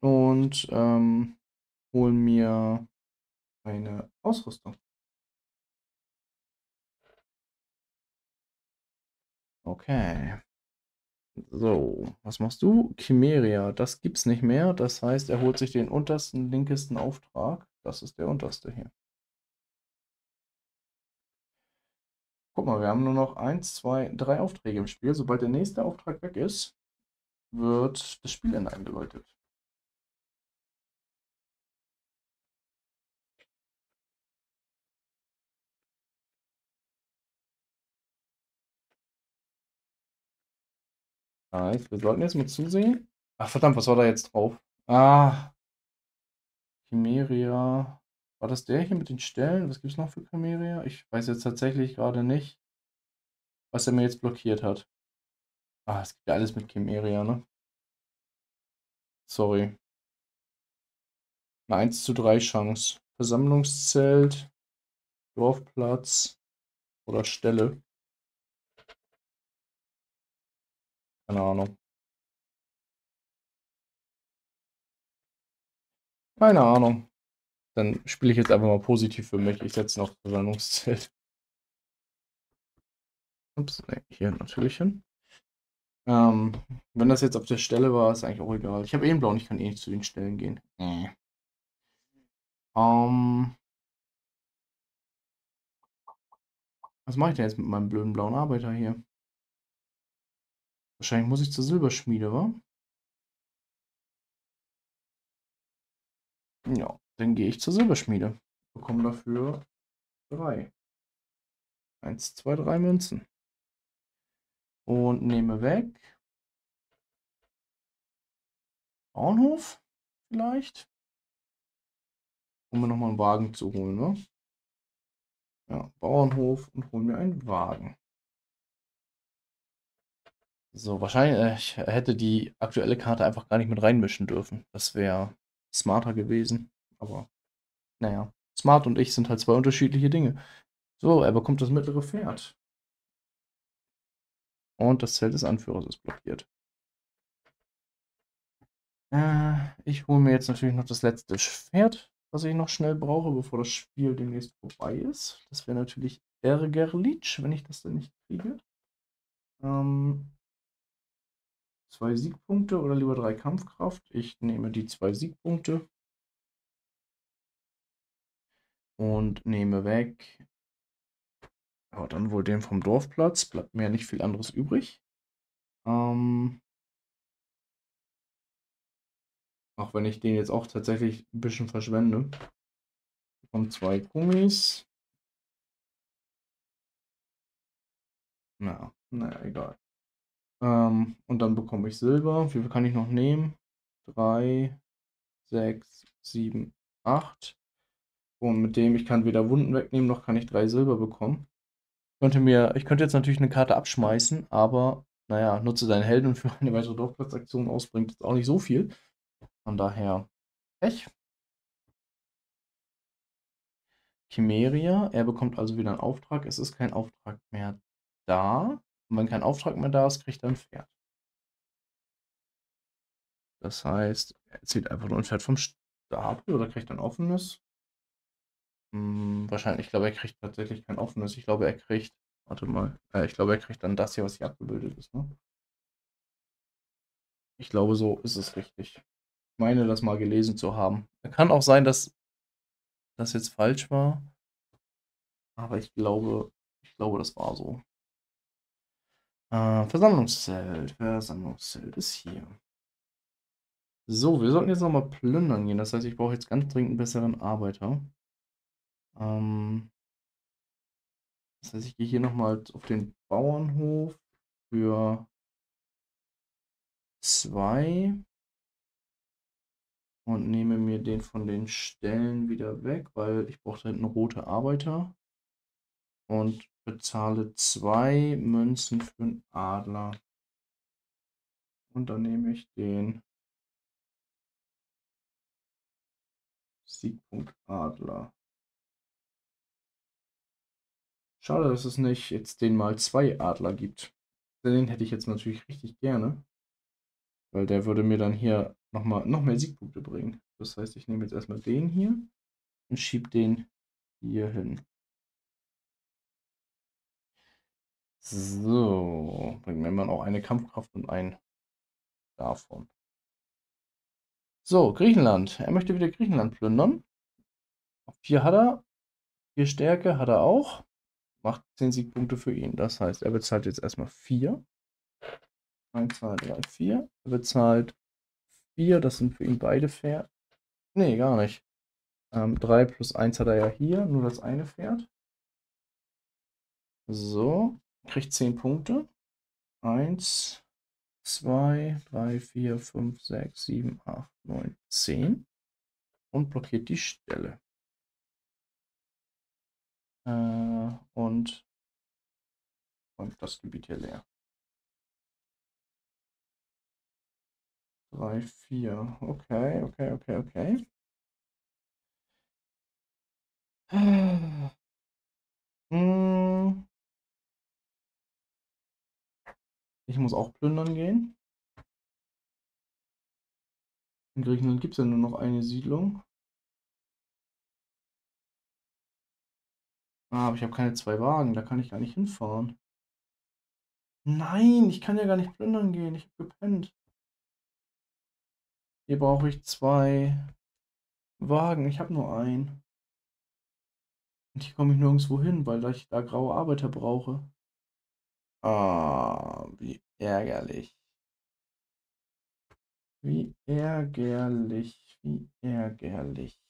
Und ähm, hol mir eine Ausrüstung. Okay. So, was machst du? Chimeria, das gibt's nicht mehr. Das heißt, er holt sich den untersten, linkesten Auftrag. Das ist der unterste hier. Guck mal, wir haben nur noch eins, zwei, drei Aufträge im Spiel. Sobald der nächste Auftrag weg ist, wird das Spielende eingeläutet. Nice. Wir sollten jetzt mal zusehen. Ach verdammt, was war da jetzt drauf? Ah. Chimeria. War das der hier mit den Stellen? Was gibt es noch für Chimeria? Ich weiß jetzt tatsächlich gerade nicht, was er mir jetzt blockiert hat. Ah, es gibt ja alles mit Chimeria, ne? Sorry. Eine 1 zu 3 Chance. Versammlungszelt, Dorfplatz oder Stelle. Keine Ahnung. Keine Ahnung. Dann spiele ich jetzt einfach mal positiv für mich. Ich setze noch Versammlungszelt. Ups, nee, hier natürlich hin. Ähm, wenn das jetzt auf der Stelle war, ist eigentlich auch egal. Ich habe eh einen blauen, ich kann eh nicht zu den Stellen gehen. Äh. Ähm, was mache ich denn jetzt mit meinem blöden blauen Arbeiter hier? Wahrscheinlich muss ich zur Silberschmiede, wa? Ja, dann gehe ich zur Silberschmiede. Bekomme dafür drei. Eins, zwei, drei Münzen. Und nehme weg. Bauernhof vielleicht. Um mir nochmal einen Wagen zu holen, ne? Ja, Bauernhof und holen mir einen Wagen. So, wahrscheinlich äh, hätte die aktuelle Karte einfach gar nicht mit reinmischen dürfen. Das wäre smarter gewesen. Aber naja, Smart und ich sind halt zwei unterschiedliche Dinge. So, er bekommt das mittlere Pferd. Und das Zelt des Anführers ist blockiert. Äh, ich hole mir jetzt natürlich noch das letzte Pferd, was ich noch schnell brauche, bevor das Spiel demnächst vorbei ist. Das wäre natürlich ärgerlich, wenn ich das dann nicht kriege. Ähm, zwei Siegpunkte oder lieber drei Kampfkraft. Ich nehme die zwei Siegpunkte. Und nehme weg. Ja, dann wohl den vom Dorfplatz. Bleibt mir ja nicht viel anderes übrig. Ähm, auch wenn ich den jetzt auch tatsächlich ein bisschen verschwende. Von zwei Gummis. Na, naja, egal. Ähm, und dann bekomme ich Silber. Wie viel kann ich noch nehmen? 3, 6, 7, 8. Und mit dem, ich kann weder Wunden wegnehmen, noch kann ich drei Silber bekommen. Ich könnte, mir, ich könnte jetzt natürlich eine Karte abschmeißen, aber naja, nutze deinen Helden für eine weitere Dorfplatzaktion aus, bringt jetzt auch nicht so viel. Von daher, Pech. Chimeria. Er bekommt also wieder einen Auftrag. Es ist kein Auftrag mehr da. Und wenn kein Auftrag mehr da ist, kriegt er ein Pferd. Das heißt, er zieht einfach nur ein Pferd vom Stapel oder kriegt ein offenes. Hm, wahrscheinlich, ich glaube, er kriegt tatsächlich kein offenes. Ich glaube, er kriegt, warte mal, äh, ich glaube, er kriegt dann das hier, was hier abgebildet ist. Ne? Ich glaube, so ist es richtig. Ich meine, das mal gelesen zu haben. Kann auch sein, dass das jetzt falsch war. Aber ich glaube, ich glaube, das war so. Äh, Versammlungszelt. Versammlungszelt ist hier. So, wir sollten jetzt nochmal plündern gehen. Das heißt, ich brauche jetzt ganz dringend einen besseren Arbeiter. Ähm, das heißt, ich gehe hier nochmal auf den Bauernhof für zwei und nehme mir den von den Stellen wieder weg, weil ich brauche da hinten rote Arbeiter und bezahle zwei Münzen für einen Adler. Und dann nehme ich den Siegpunkt Adler. Schade, dass es nicht jetzt den mal zwei Adler gibt. Den hätte ich jetzt natürlich richtig gerne. Weil der würde mir dann hier noch, mal, noch mehr Siegpunkte bringen. Das heißt, ich nehme jetzt erstmal den hier und schiebe den hier hin. So, bringt mir immer noch eine Kampfkraft und ein davon. So, Griechenland. Er möchte wieder Griechenland plündern. Vier hat er. Vier Stärke hat er auch. Macht 10 Siegpunkte für ihn. Das heißt, er bezahlt jetzt erstmal 4. 1, 2, 3, 4. Er bezahlt 4. Das sind für ihn beide Pferd. Nee, gar nicht. Ähm, 3 plus 1 hat er ja hier. Nur das eine Pferd. So. Kriegt 10 Punkte. 1, 2, 3, 4, 5, 6, 7, 8, 9, 10 und blockiert die Stelle. Äh, und räumt das Gebiet hier leer. 3, 4. Okay, okay, okay, okay. [sighs] Hm. Ich muss auch plündern gehen. In Griechenland gibt es ja nur noch eine Siedlung. Ah, aber ich habe keine zwei Wagen, da kann ich gar nicht hinfahren. Nein, ich kann ja gar nicht plündern gehen, ich habe gepennt. Hier brauche ich zwei Wagen, ich habe nur einen. Und hier komme ich nirgendwo hin, weil ich da graue Arbeiter brauche. Ah, wie ärgerlich. Wie ärgerlich, wie ärgerlich.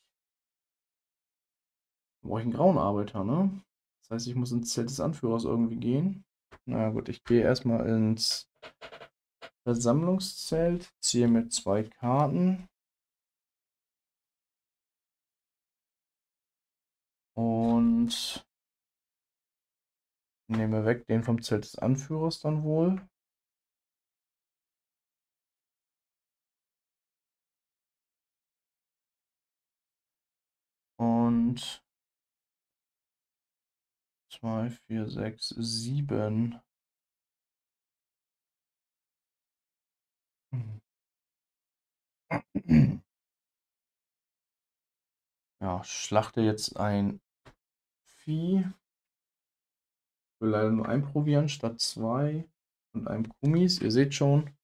Brauche ich einen grauen Arbeiter, ne? Das heißt, ich muss ins Zelt des Anführers irgendwie gehen. Na gut, ich gehe erstmal ins Versammlungszelt, ziehe mir zwei Karten. Und Nehme weg den vom Zelt des Anführers dann wohl. Und 2, 4, 6, 7. Ja, schlachte jetzt ein Vieh will leider nur ein probieren statt zwei und einem Kumis. Ihr seht schon,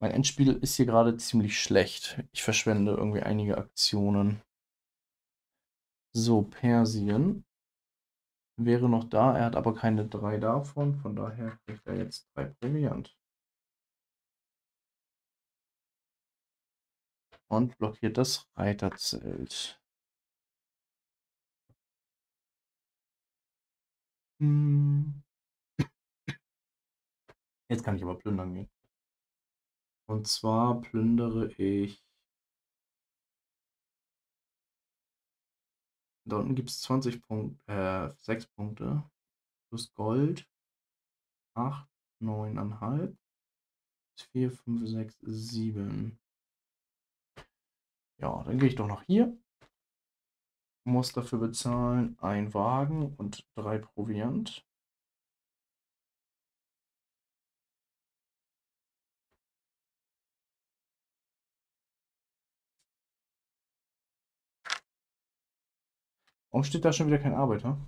mein Endspiel ist hier gerade ziemlich schlecht. Ich verschwende irgendwie einige Aktionen. So, Persien wäre noch da. Er hat aber keine drei davon. Von daher kriegt er jetzt drei Proviant. Und blockiert das Reiterzelt. Hm. Jetzt kann ich aber plündern gehen. Und zwar plündere ich. Da unten gibt es 20 Punkte, äh, 6 Punkte. Plus Gold. 8, 9,5. 4, 5, 6, 7. Ja, dann gehe ich doch noch hier. muss dafür bezahlen ein Wagen und drei Proviant. Warum steht da schon wieder kein Arbeiter?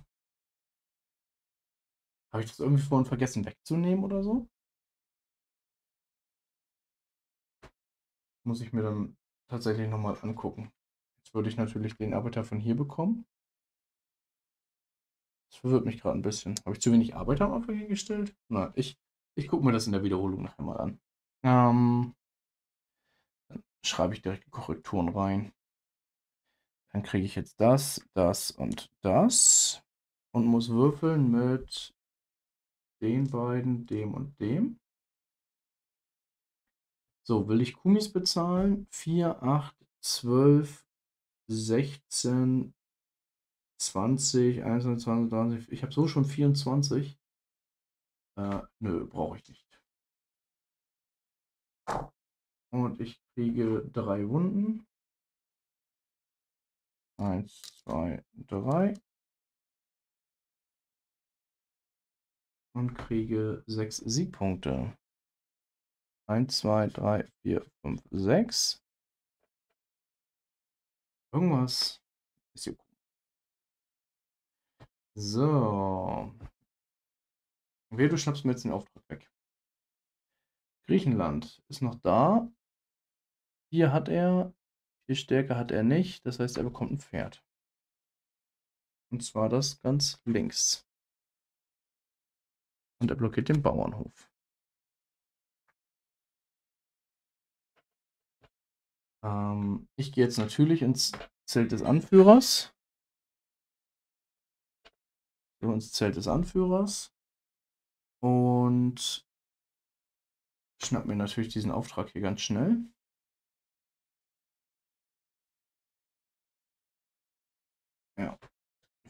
Habe ich das irgendwie vorhin vergessen wegzunehmen oder so? Muss ich mir dann tatsächlich nochmal angucken. Jetzt würde ich natürlich den Arbeiter von hier bekommen. Das verwirrt mich gerade ein bisschen. Habe ich zu wenig Arbeiter am Anfang hingestellt? Na, ich, ich gucke mir das in der Wiederholung nachher mal an. Ähm, dann schreibe ich direkt die Korrekturen rein. Dann kriege ich jetzt das, das und das. Und muss würfeln mit den beiden, dem und dem. So, will ich Kumis bezahlen? 4, 8, 12, 16, 20, 21, 20, 30. Ich habe so schon 24. Äh, nö, brauche ich nicht. Und ich kriege drei Wunden. Eins, zwei, drei. Und kriege sechs Siegpunkte. Eins, zwei, drei, vier, fünf, sechs. Irgendwas ist hier cool. So. Wer du schnappst mir jetzt den Auftrag weg. Griechenland ist noch da. Hier hat er Vier Stärke hat er nicht, das heißt, er bekommt ein Pferd. Und zwar das ganz links. Und er blockiert den Bauernhof. Ähm, ich gehe jetzt natürlich ins Zelt des Anführers. So, ins Zelt des Anführers. Und schnapp mir natürlich diesen Auftrag hier ganz schnell.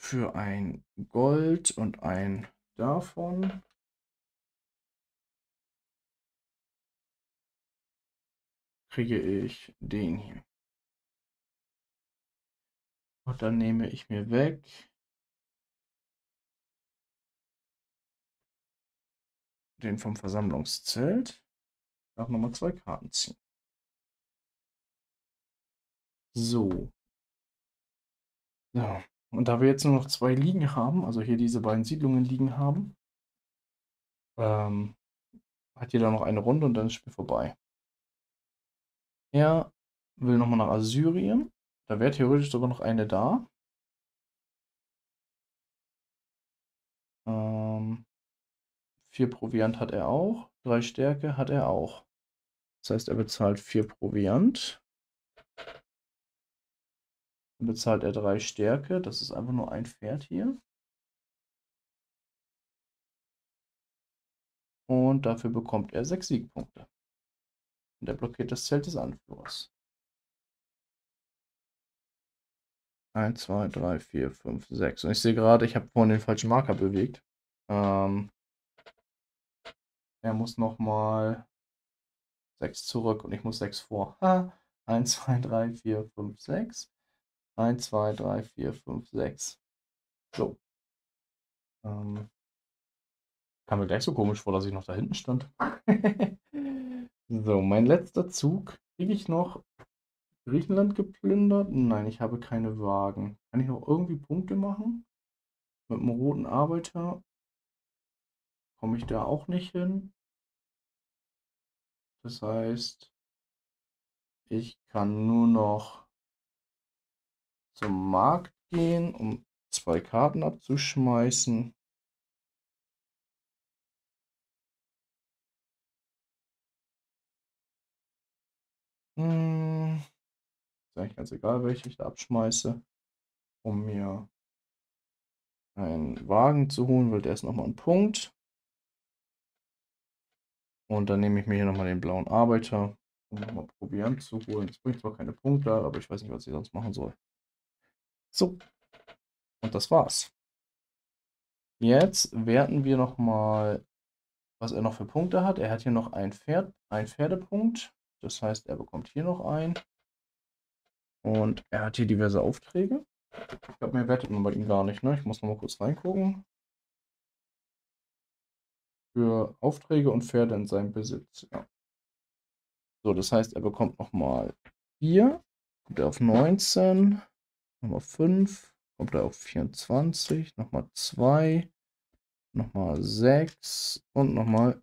Für ein Gold und ein davon. kriege ich den hier. Und dann nehme ich mir weg den vom Versammlungszelt. Darf nochmal zwei Karten ziehen. So, ja, und da wir jetzt nur noch zwei liegen haben, also hier diese beiden Siedlungen liegen haben, ähm, hat jeder noch eine Runde und dann ist das Spiel vorbei. Er will nochmal nach Assyrien. Da wäre theoretisch sogar noch eine da. Ähm, vier Proviant hat er auch. Drei Stärke hat er auch. Das heißt, er bezahlt vier Proviant. Dann bezahlt er drei Stärke. Das ist einfach nur ein Pferd hier. Und dafür bekommt er sechs Siegpunkte. Und er blockiert das Zelt des Anführers. 1, 2, 3, 4, 5, 6. Und ich sehe gerade, ich habe vorhin den falschen Marker bewegt. Ähm, er muss nochmal 6 zurück und ich muss 6 vor. Ha, 1, 2, 3, 4, 5, 6. 1, 2, 3, 4, 5, 6. So. Ähm, kam mir gleich so komisch vor, dass ich noch da hinten stand. [laughs] so, mein letzter Zug. Kriege ich noch Griechenland geplündert? Nein, ich habe keine Wagen. Kann ich noch irgendwie Punkte machen? Mit dem roten Arbeiter komme ich da auch nicht hin. Das heißt, ich kann nur noch zum Markt gehen, um zwei Karten abzuschmeißen. Hm. Ist eigentlich ganz egal, welche ich da abschmeiße, um mir einen Wagen zu holen, weil der ist nochmal ein Punkt. Und dann nehme ich mir hier nochmal den blauen Arbeiter, um nochmal probieren zu holen. Jetzt bringt zwar keine Punkte, aber ich weiß nicht, was ich sonst machen soll. So. Und das war's. Jetzt werten wir nochmal, was er noch für Punkte hat. Er hat hier noch ein Pferd, ein Pferdepunkt. Das heißt, er bekommt hier noch ein. Und er hat hier diverse Aufträge. Ich glaube, mehr wertet man bei ihm gar nicht, ne? Ich muss noch mal kurz reingucken. Für Aufträge und Pferde in seinem Besitz, ja. So, das heißt, er bekommt nochmal 4, kommt auf 19, nochmal 5, kommt er auf 24, nochmal 2, nochmal 6 und nochmal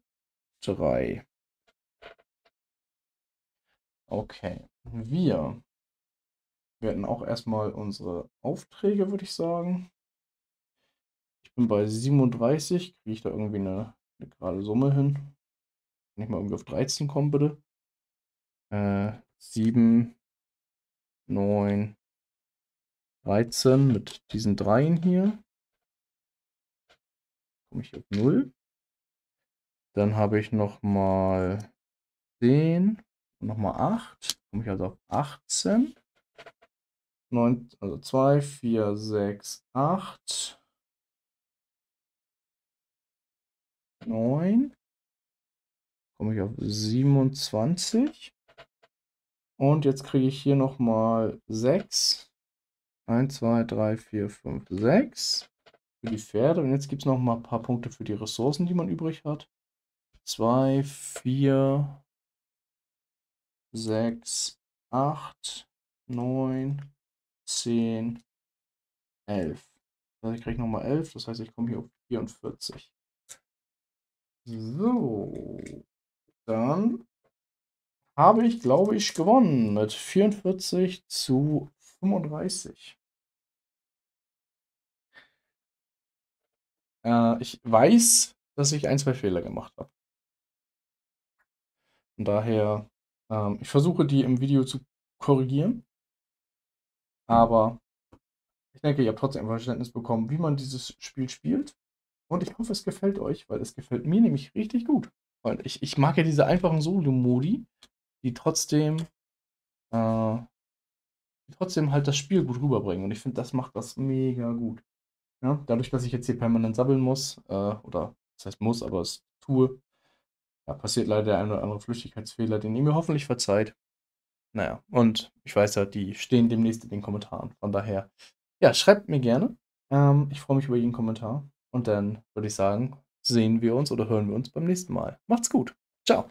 3. Okay, wir werden auch erstmal unsere Aufträge, würde ich sagen. Ich bin bei 37, kriege ich da irgendwie eine, eine gerade Summe hin. Wenn ich mal irgendwie auf 13 kommen, bitte. Äh, 7, 9, 13 mit diesen Dreien hier. Komme ich auf 0. Dann habe ich nochmal 10 und nochmal 8. Komme ich also auf 18. 9, also 2, 4, 6, 8. 9. Komme ich auf 27. Und jetzt kriege ich hier nochmal 6. 1, 2, 3, 4, 5, 6 für die Pferde. Und jetzt gibt es noch mal ein paar Punkte für die Ressourcen, die man übrig hat. 2, 4, 6, 8, 9, 10, 11. Also ich kriege nochmal 11, das heißt, ich komme hier auf 44. So, dann habe ich, glaube ich, gewonnen mit 44 zu 35. Äh, ich weiß, dass ich ein, zwei Fehler gemacht habe. Von daher, ähm, ich versuche die im Video zu korrigieren. Aber ich denke, ihr habt trotzdem ein Verständnis bekommen, wie man dieses Spiel spielt. Und ich hoffe, es gefällt euch, weil es gefällt mir nämlich richtig gut. Weil ich, ich mag ja diese einfachen Solo-Modi, die trotzdem, äh, trotzdem halt das Spiel gut rüberbringen. Und ich finde, das macht das mega gut. Ja, dadurch, dass ich jetzt hier permanent sabbeln muss, äh, oder das heißt muss, aber es tue, ja, passiert leider der eine oder andere Flüchtigkeitsfehler, den ihr mir hoffentlich verzeiht. Naja, und ich weiß ja, die stehen demnächst in den Kommentaren. Von daher, ja, schreibt mir gerne. Ähm, ich freue mich über jeden Kommentar. Und dann würde ich sagen, sehen wir uns oder hören wir uns beim nächsten Mal. Macht's gut. Ciao.